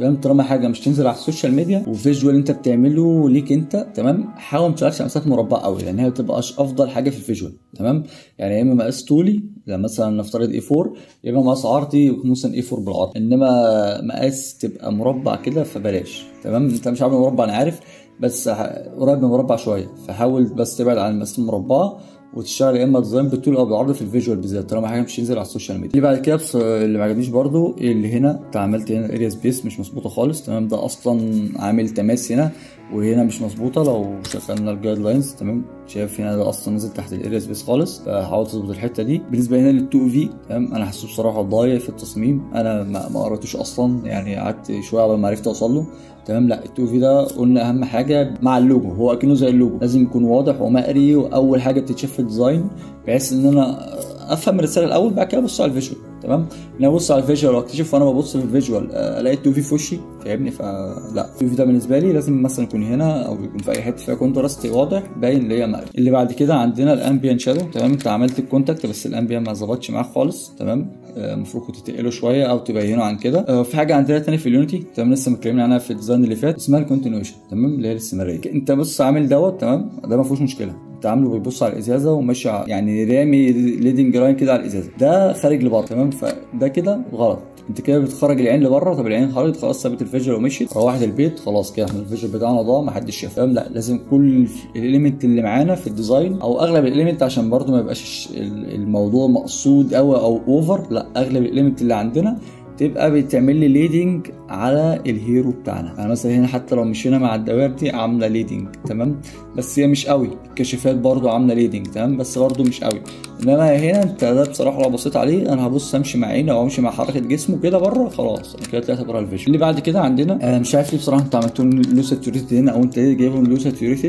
تمام؟ طالما حاجة مش تنزل على ال social media و visual انت بتعمله ليك انت تمام؟ حاول ما تشتغلش على مساحه مربعه قوي لأن هي ما بتبقاش أفضل حاجة في ال visual تمام؟ يعني يا إما مقاس طولي مثلا نفترض A4 يا إما مقاس عرضي مثلا A4 بالعرض إنما مقاس تبقى مربع كده فبلاش تمام؟ أنت مش عامل مربع أنا عارف بس قريب من المربع شوية فحاول بس تبعد عن المقاس المربعه وتشتغل يا إما design بالطول أو بالعرض في ال visual بالذات طالما حاجة مش تنزل على ال social media. اللي بعد كده بس اللي ما عجبنيش برضو اللي هنا أنت عملت هنا area space مش مظبوطة خالص تمام؟ ده أصلا عامل تماس هنا وهنا مش مظبوطة لو شغلنا ال guidelines تمام؟ شايف هنا ده أصلا نزل تحت ال area space خالص فحاول تظبط الحتة دي. بالنسبة هنا لل TOV تمام؟ أنا حاسه بصراحة ضايع في التصميم. أنا ما قريتوش أصلا يعني قعدت شوية قبل ما عرفت أوصل له. تمام؟ لا ال TOV ده قلنا أهم حاجة مع اللوجو. هو أكنه زي اللوجو. لازم يكون واضح ومقري وأول حاجة بتتشاف في ال design بحيث إن أنا أفهم الرسالة الأول بعد كده ابص على ال visual. تمام؟ أنا ابص على ال visual واكتشف وأنا ببص في ال visual آه، الاقي ال TOV في وشي فاهمني؟ فلا ال TOV ده بالنسبة لي لازم مثلا يكون هنا أو يكون في أي حتة فيها contrast واضح باين هي مقري اللي بعد كده عندنا ال ambient shadow تمام؟ انت عملت ال contact بس ال ambient ما ظبطش معاك خالص تمام؟ آه، المفروض كنت تقله شوية أو تبينه عن كده. آه، في حاجة عندنا تاني في ال unity تمام؟ لسه متكلمين عنها في ال design اللي فات اسمها ال continuation تمام؟ اللي هي الاستمرارية. انت بص عامل دوت تمام؟ ده ما فيهوش مشكلة. انت عامله بيبص على الإزازة وماشي يعني رامي leading line كده على الإزازة. ده خارج لبره تمام؟ فده كده غلط. أنت كده بتخرج العين لبره طب العين خرجت خلاص سابت ال visual ومشيت. روحت البيت خلاص كده إحنا ال visual بتاعنا ضاع محدش شاف. فاهم؟ لا لازم كل ال element اللي معانا في ال design أو أغلب ال element عشان برضو ما يبقاش ال- الموضوع مقصود قوي أو over لا أغلب ال element اللي عندنا تبقى بتعمل لي leading على ال hero بتاعنا. يعني مثلا هنا حتى لو مشينا مع الدوائر دي عاملة leading تمام؟ بس هي مش قوي. الكشافات برضو عاملة leading تمام؟ بس برضو مش قوي. إنما هنا أنت ده بصراحة لو بصيت عليه أنا هبص أمشي مع عيني أو أمشي مع حركة جسمه كده بره خلاص. أنا كده طلعت بره ال vision. اللي بعد كده عندنا أنا مش عارف ليه بصراحة أنتوا عملتوا لو هنا أو أنت ليه جايبهم لو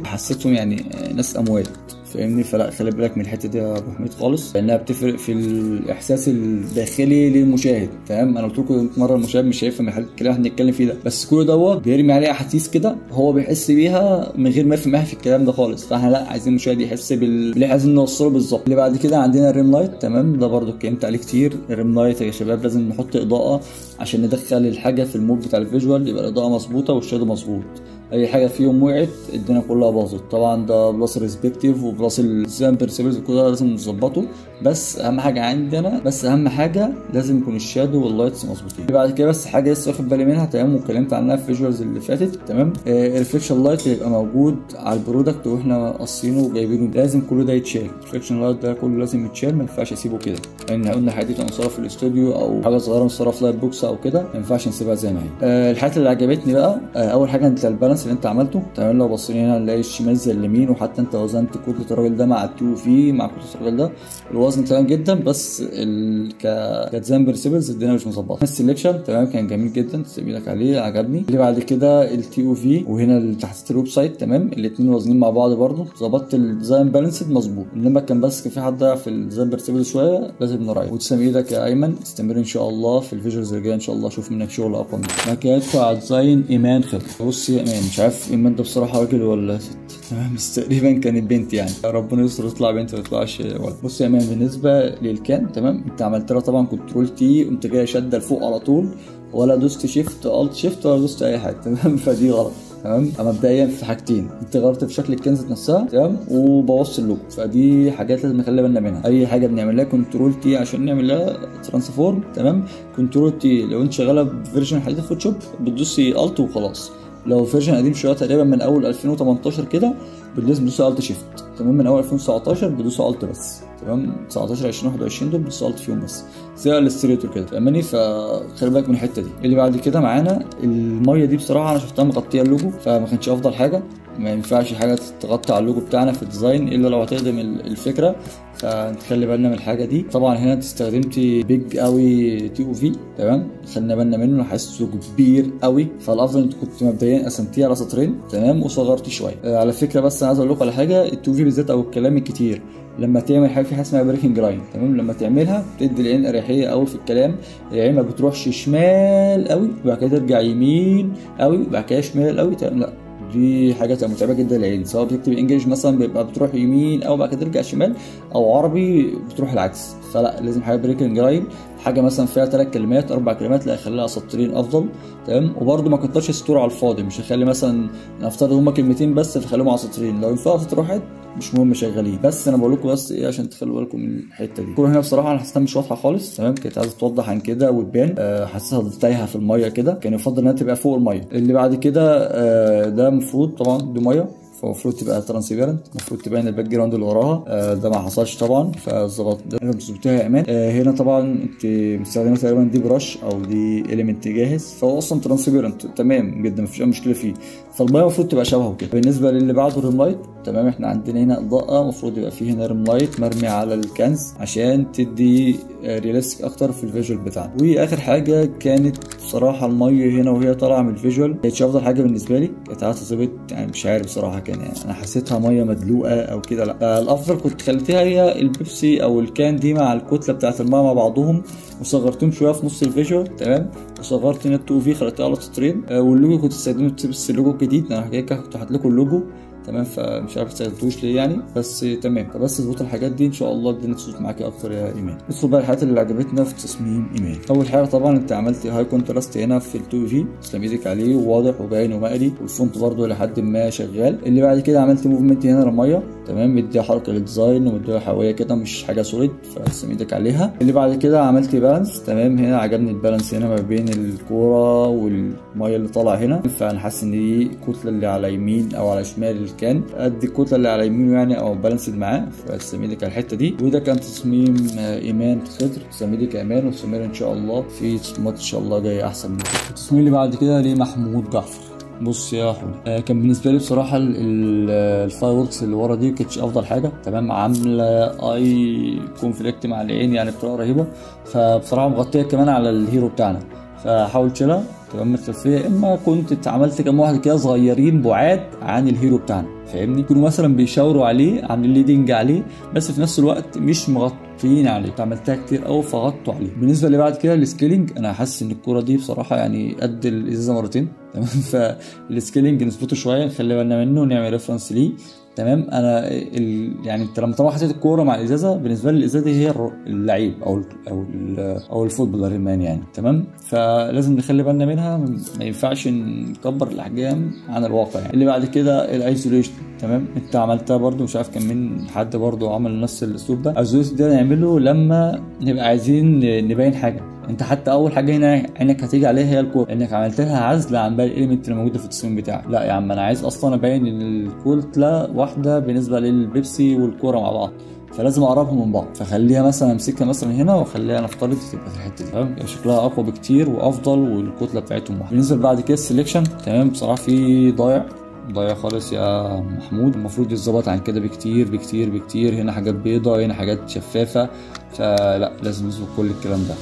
حسيتهم يعني ناس أموات. فاهمني؟ فلا خلي بالك من الحتة دي يا أبو حميد خالص لأنها بتفرق في الإحساس الداخلي للمشاهد تمام أنا قلت لكم مرة المشاهد مش هيفهم اللي إحنا بنتكلم فيه ده بس كل دوت بيرمي عليه أحاسيس كده هو بيحس بيها من غير ما يفهم في الكلام ده خالص فاحنا لا عايزين المشاهد يحس بال- إحنا عايزين نوصله بالظبط. اللي بعد كده عندنا ال rim light تمام؟ ده برضو اتكلمت عليه كتير ال rim light يا شباب لازم نحط إضاءة عشان ندخل الحاجة في ال mood بتاع ال visual يبقى الإضاءة مظبوطة وال shadow مظبوط. أي حاجة فيهم وقعت الدنيا كلها باظت. طبعا ده plus perspective و plus ال design principles كل ده لازم نظبطه. بس أهم حاجة عندنا بس أهم حاجة لازم يكون ال shadow وال lights مظبوطين. بعد كده بس حاجة لسه واخد بالي منها تمام واتكلمت عنها في ال visuals اللي فاتت تمام؟ ال reflection light يبقى موجود على ال product وإحنا قاصينه وجايبينه. لازم كله ده يتشال. ال reflection light ده كله لازم يتشال ما ينفعش اسيبه كده. لأن قلنا حاجة دي مصوره في الاستوديو أو حاجة صغيرة في light box أو كده ما ينفعش نسيبها زي ما هي. آه، الحاجات اللي عجبتني بقى آه، أول حاجة أنت ال balance اللي انت عملته. تمام لو بصينا هنا نلاقي الشمال زي اليمين وحتى انت وزنت كتله الراجل ده مع ال TOV مع كتله الراجل ده. الوزن تمام جدا بس ال... ك ك design principles الدنيا مش مظبطة. ال selection تمام كان جميل جدا تسلم إيدك عليه عجبني. اللي بعد كده ال TOV وهنا تحت ال website تمام؟ الاثنين وازنين مع بعض برضو. ظبطت ال design balanced مظبوط. انما كان بس كان في حد في ال design principles شوية لازم نراعي وتسلم إيدك يا أيمن استمر إن شاء الله في ال visuals اللي جاية إن شاء الله. أشوف منك شغل اقوى منك كده على design إيمان خضر بص يا إيمان. مش عارف ايمان ده بصراحة راجل ولا ست؟ تمام بس تقريبا كانت بنت يعني. ربنا يستر تطلع بنت ما تطلعش ولد بص يا ايمان بالنسبة لل can تمام؟ أنت عملت لها طبعا control T قمت جاي شادة لفوق على طول. ولا دوست shift alt shift ولا دوست أي حاجة تمام؟ فدي غلط تمام؟ مبدئيا في حاجتين. أنت غيرت في شكل ال cans نفسها تمام؟ وبوظت اللوجو فدي حاجات لازم نخلي بالنا منها. أي حاجة بنعمل لها control T عشان نعمل لها transform تمام؟ control T لو أنت شغالة ب version حديث Photoshop بتدوسي alt وخلاص. لو version قديم شوية تقريبا من أول 2018 كده بتدوس بتدوس alt shift. تمام؟ من أول 2019 بتدوس alt بس. تمام؟ 19 20 21 دول بس alt فيهم بس. زي ال Illustrator كده فاهماني؟ فخلي بالك من الحتة دي. اللي بعد كده معانا المية دي بصراحة أنا شفتها مغطية اللوجو فما كانش أفضل حاجة. ما ينفعش حاجة تغطي على اللوجو بتاعنا في ال design إلا لو هتخدم الفكرة. فنخلي بالنا من الحاجة دي. طبعا هنا انت استخدمتي big قوي TOV تمام؟ خلينا بالنا منه. حاسه كبير قوي. فالأفضل انت كنت مبدئيا قسمتيه على سطرين. تمام؟ وصغرتي شوية. آه على فكرة بس أنا عايز أقول لكم على حاجة. ال TOV بالذات أو الكلام الكتير. لما تعمل حاجة في حاجة اسمها breaking line تمام؟ لما تعملها بتدي العين أريحية قوي في الكلام. العين ما بتروحش شمال قوي وبعد كده ترجع يمين قوي وبعد كده شمال قوي تمام؟ لا. دي حاجة تبقى متعبة جدا للعين سواء بتكتب English مثلا بيبقى بتروح يمين أو بعد كده ترجع شمال أو عربي بتروح العكس. فلا لازم حاجة breaking line حاجة مثلا فيها ثلاث كلمات أربع كلمات لا خليها سطرين أفضل تمام؟ وبرده ما كترش سطور على الفاضي مش هخلي مثلا نفترض هما كلمتين بس فخليهم على سطرين. لو ينفعوا سطر واحد مش مهم شغالين. بس أنا بقول لكم بس إيه عشان تخلوا بالكم من الحتة دي. الكوره هنا بصراحة أنا حسيتها مش واضحة خالص تمام؟ كانت عايزة توضح عن كده وتبان. أه حسيتها تايهة في المية كده. كان يفضل إنها تبقى فوق المية. اللي بعد كده أه ده المفروض طبعا دي مية. فالمفروض تبقى transparent المفروض تبين ال background اللي وراها. آه ده ما حصلش طبعا. فظبط ده يا ايمان آه هنا طبعا انت مستخدمه تقريبا دي brush أو دي element جاهز. فهو أصلا transparent تمام جدا مفيش أي مشكلة فيه. فالمية المفروض تبقى شبهه كده. بالنسبة للي بعده ال rim light تمام إحنا عندنا هنا إضاءة المفروض يبقى فيه هنا rim light مرمي على ال cans عشان تدي realistic أكتر في ال visual بتاعنا. وآخر حاجة كانت بصراحة المية هنا وهي طالعة من ال visual كانتش أفضل حاجة بالنسبة لي. كانت عايزه تظبط يعني مش عارف بصراحة كان يعني أنا حسيتها مية مدلوقة أو كده لأ. الأفضل كنت خليتها هي البيبسي أو ال can دي مع الكتلة بتاعت المية مع بعضهم وصغرتهم شوية في نص ال visual تمام. وصغرت هنا ال TOV خليتها على سطرين واللوجو كنت استخدمت بس اللوجو الجديد أنا كده كنت حاطط لكم اللوجو. تمام؟ فمش عارف استخدمتوش ليه يعني بس تمام. فبس اظبط الحاجات دي إن شاء الله الدنيا تظبط معاكي أكتر يا إيمان. ندخل بقى الحاجات اللي عجبتنا في تصميم إيمان. أول حاجة طبعا أنت عملت high contrast هنا في ال TOV تسلم إيدك عليه وواضح وباين ومقري وال font برده لحد ما شغال. اللي بعد كده عملت movement هنا للمية تمام؟ مديها حركة لل design ومديها حيويه كده مش حاجة solid فتسلم إيدك عليها. اللي بعد كده عملت balance تمام؟ هنا عجبني ال balance هنا ما بين الكورة والمية اللي طالعة هنا. فأنا حاسس إن دي الكتله اللي على يمين أو على شمال ال can قد الكتله اللي على يمينه يعني أو balanced معاه إيدك على الحتة دي. وده كان تصميم إيمان خضر إيدك يا إيمان واستمر إن شاء الله في تصميمات إن شاء الله جاية أحسن من كده. التصميم اللي بعد كده لمحمود جعفر. بص يا حودة آه كان بالنسبة لي بصراحة ال fireworks اللي ورا دي كانتش أفضل حاجة. تمام؟ عاملة اي conflict مع العين يعني بطريقة رهيبة. فبصراحة مغطيه كمان على ال hero بتاعنا. فحاول تشيلها. تمام من الخلفيه إما كنت عملت كام واحد كده صغيرين بعاد عن ال hero بتاعنا. فاهمني؟ يكونوا مثلا بيشاوروا عليه عاملين leading عليه بس في نفس الوقت مش مغطيين عليه. عملتها كتير قوي فغطوا عليه. بالنسبة اللي بعد كده ال scaling أنا حاسس إن الكورة دي بصراحة يعني قد الإزازة مرتين. تمام؟ فال scaling نظبطه شوية نخلي بالنا منه ونعمل reference ليه. تمام؟ أنا ال... يعني أنت لما طبعا حطيت الكورة مع الإزازة بالنسبة لي الإزازة دي هي اللعيب أو ال أو ال أو ال footballer man يعني. تمام؟ فلازم نخلي بالنا منها. ما ينفعش نكبر الأحجام عن الواقع يعني. اللي بعد كده ال isolation تمام؟ انت عملتها برده مش عارف كان مين حد برده عمل نفس الاسلوب ده. ال isolation ده نعمله لما نبقى عايزين نبين حاجة. انت حتى أول حاجة هنا عينك هتيجي عليها هي الكوره انك عملت لها عزل عن باقي ال element اللي موجودة في التصميم بتاعك. لا يا عم أنا عايز أصلا أبين إن الكتله واحدة بالنسبة للبيبسي والكورة مع بعض. فلازم أقربهم من بعض. فخليها مثلا أمسكها مثلا هنا واخليها نفترض تبقى في الحتة دي. تمام؟ شكلها أقوى بكتير وأفضل والكتله بتاعتهم واحدة. بالنسبة بعد كده ال selection تمام؟ بصراحة في ضايع. ضايع خالص يا محمود. المفروض يتظبط عن كده بكتير بكتير بكتير. هنا حاجات بيضة هنا حاجات شفافة. فلا لازم نظبط كل الكلام ده.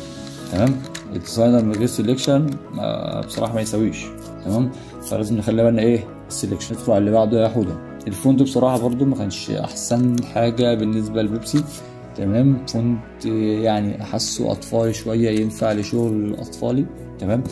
تمام؟ ال designer من غير selection بصراحة ما يساويش. تمام؟ فلازم نخلي بالنا إيه؟ ال selection ندخل على اللي بعده يا حودة. ال font بصراحة برضو ما كانش أحسن حاجة بالنسبة لبيبسي. تمام؟ font يعني أحسه أطفالي شوية ينفع لشغل أطفالي. تمام؟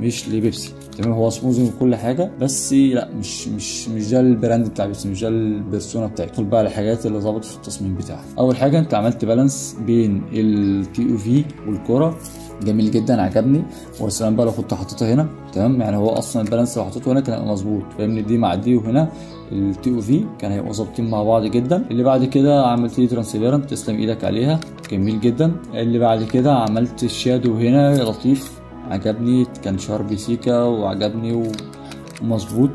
مش لبيبسي. تمام هو سموزنج وكل حاجة بس لا مش مش مش ده ال brand بتاع بيبسي مش ده ال persona بتاعتي ندخل بقى الحاجات اللي ظبطت في التصميم بتاعها. أول حاجة أنت عملت balance بين ال TOV والكورة. جميل جدا عجبني. والسلام بقى لو كنت حاططها هنا. تمام؟ يعني هو أصلا ال balance لو حطيته هنا كان هيبقى مظبوط. فاهمني؟ دي مع دي وهنا ال TOV كان هيبقوا ظابطين مع بعض جدا. اللي بعد كده عملت لي transparent تسلم إيدك عليها. جميل جدا. اللي بعد كده عملت ال shadow هنا لطيف. عجبني كان sharp سيكا وعجبني ومظبوط.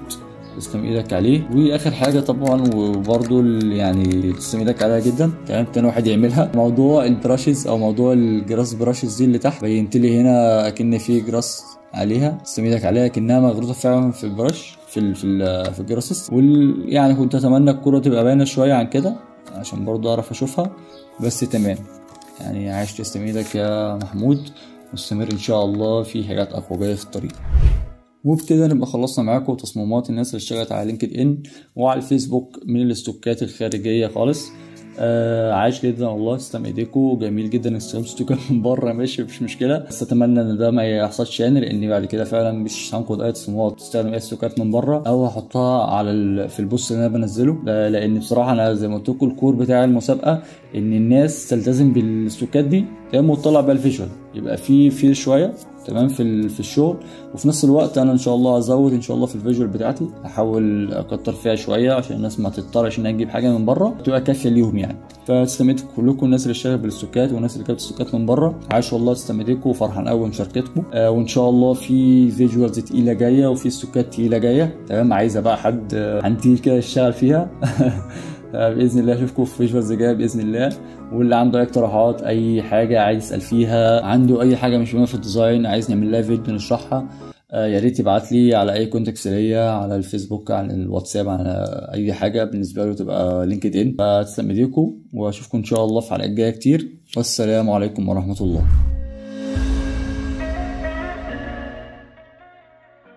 تسلم إيدك عليه. واخر حاجة طبعا وبرده يعني تسلم إيدك عليها جدا. تمام تاني واحد يعملها. موضوع ال brushes أو موضوع ال grass brushes دي اللي تحت بينت لي هنا أكن في grass عليها. تسلم إيدك عليها كانها مغروزه فعلا في ال brush في ال في في ال grass وال يعني كنت أتمنى الكوره تبقى باينة شوية عن كده عشان برضه أعرف أشوفها. بس تمام. يعني عاش تسلم إيدك يا محمود. واستمر إن شاء الله في حاجات اقوى جاية في الطريق. وبكده نبقى خلصنا معاكم تصميمات الناس اللي اشتغلت على لينكد ان وعلى الفيسبوك من الاستوكات الخارجية خالص. آه عاش جدا والله تسلم إيديكم. جميل جدا استخدام ستوكات من بره. ماشي مفيش مشكلة. بس اتمنى إن ده ما يحصلش يعني لأن بعد كده فعلا مش هنقد أي تصميمات. تستخدم أي ستوكات من بره أو هحطها على ال... في ال post اللي أنا بنزله. لأن بصراحة أنا زي ما قلت لكم ال core بتاع المسابقة إن الناس تلتزم بالستوكات دي تمام وتطلع بقى ال visual. يبقى في في شوية تمام في في الشغل. وفي نفس الوقت أنا إن شاء الله ازود إن شاء الله في ال visual بتاعتي. احاول أكتر فيها شوية عشان الناس ما تضطرش انها تجيب حاجة من بره. تبقى كافية ليهم يعني. فاستميت كلكم الناس اللي اشتغلت بالاستوكات والناس اللي جابت استوكات من بره. عاش والله استميتكم وفرحان قوي بمشاركتكم آه وإن شاء الله في visuals تقيلة جاية وفي استوكات تقيلة جاية. تمام عايزة بقى حد عن تقيل كده يشتغل فيها. بإذن الله أشوفكم في visuals جاية بإذن الله. واللي عنده أي اقتراحات أي حاجة عايز يسأل فيها عنده أي حاجة مش فاهمها في ال design عايز نعمل لها فيديو نشرحها آه يا ريت يبعت لي على أي contacts ليا على الفيسبوك على الواتساب على أي حاجة بالنسبة له تبقى لينكد ان فتسلم ايديكم وأشوفكم إن شاء الله في حلقات جاية كتير. والسلام عليكم ورحمة الله.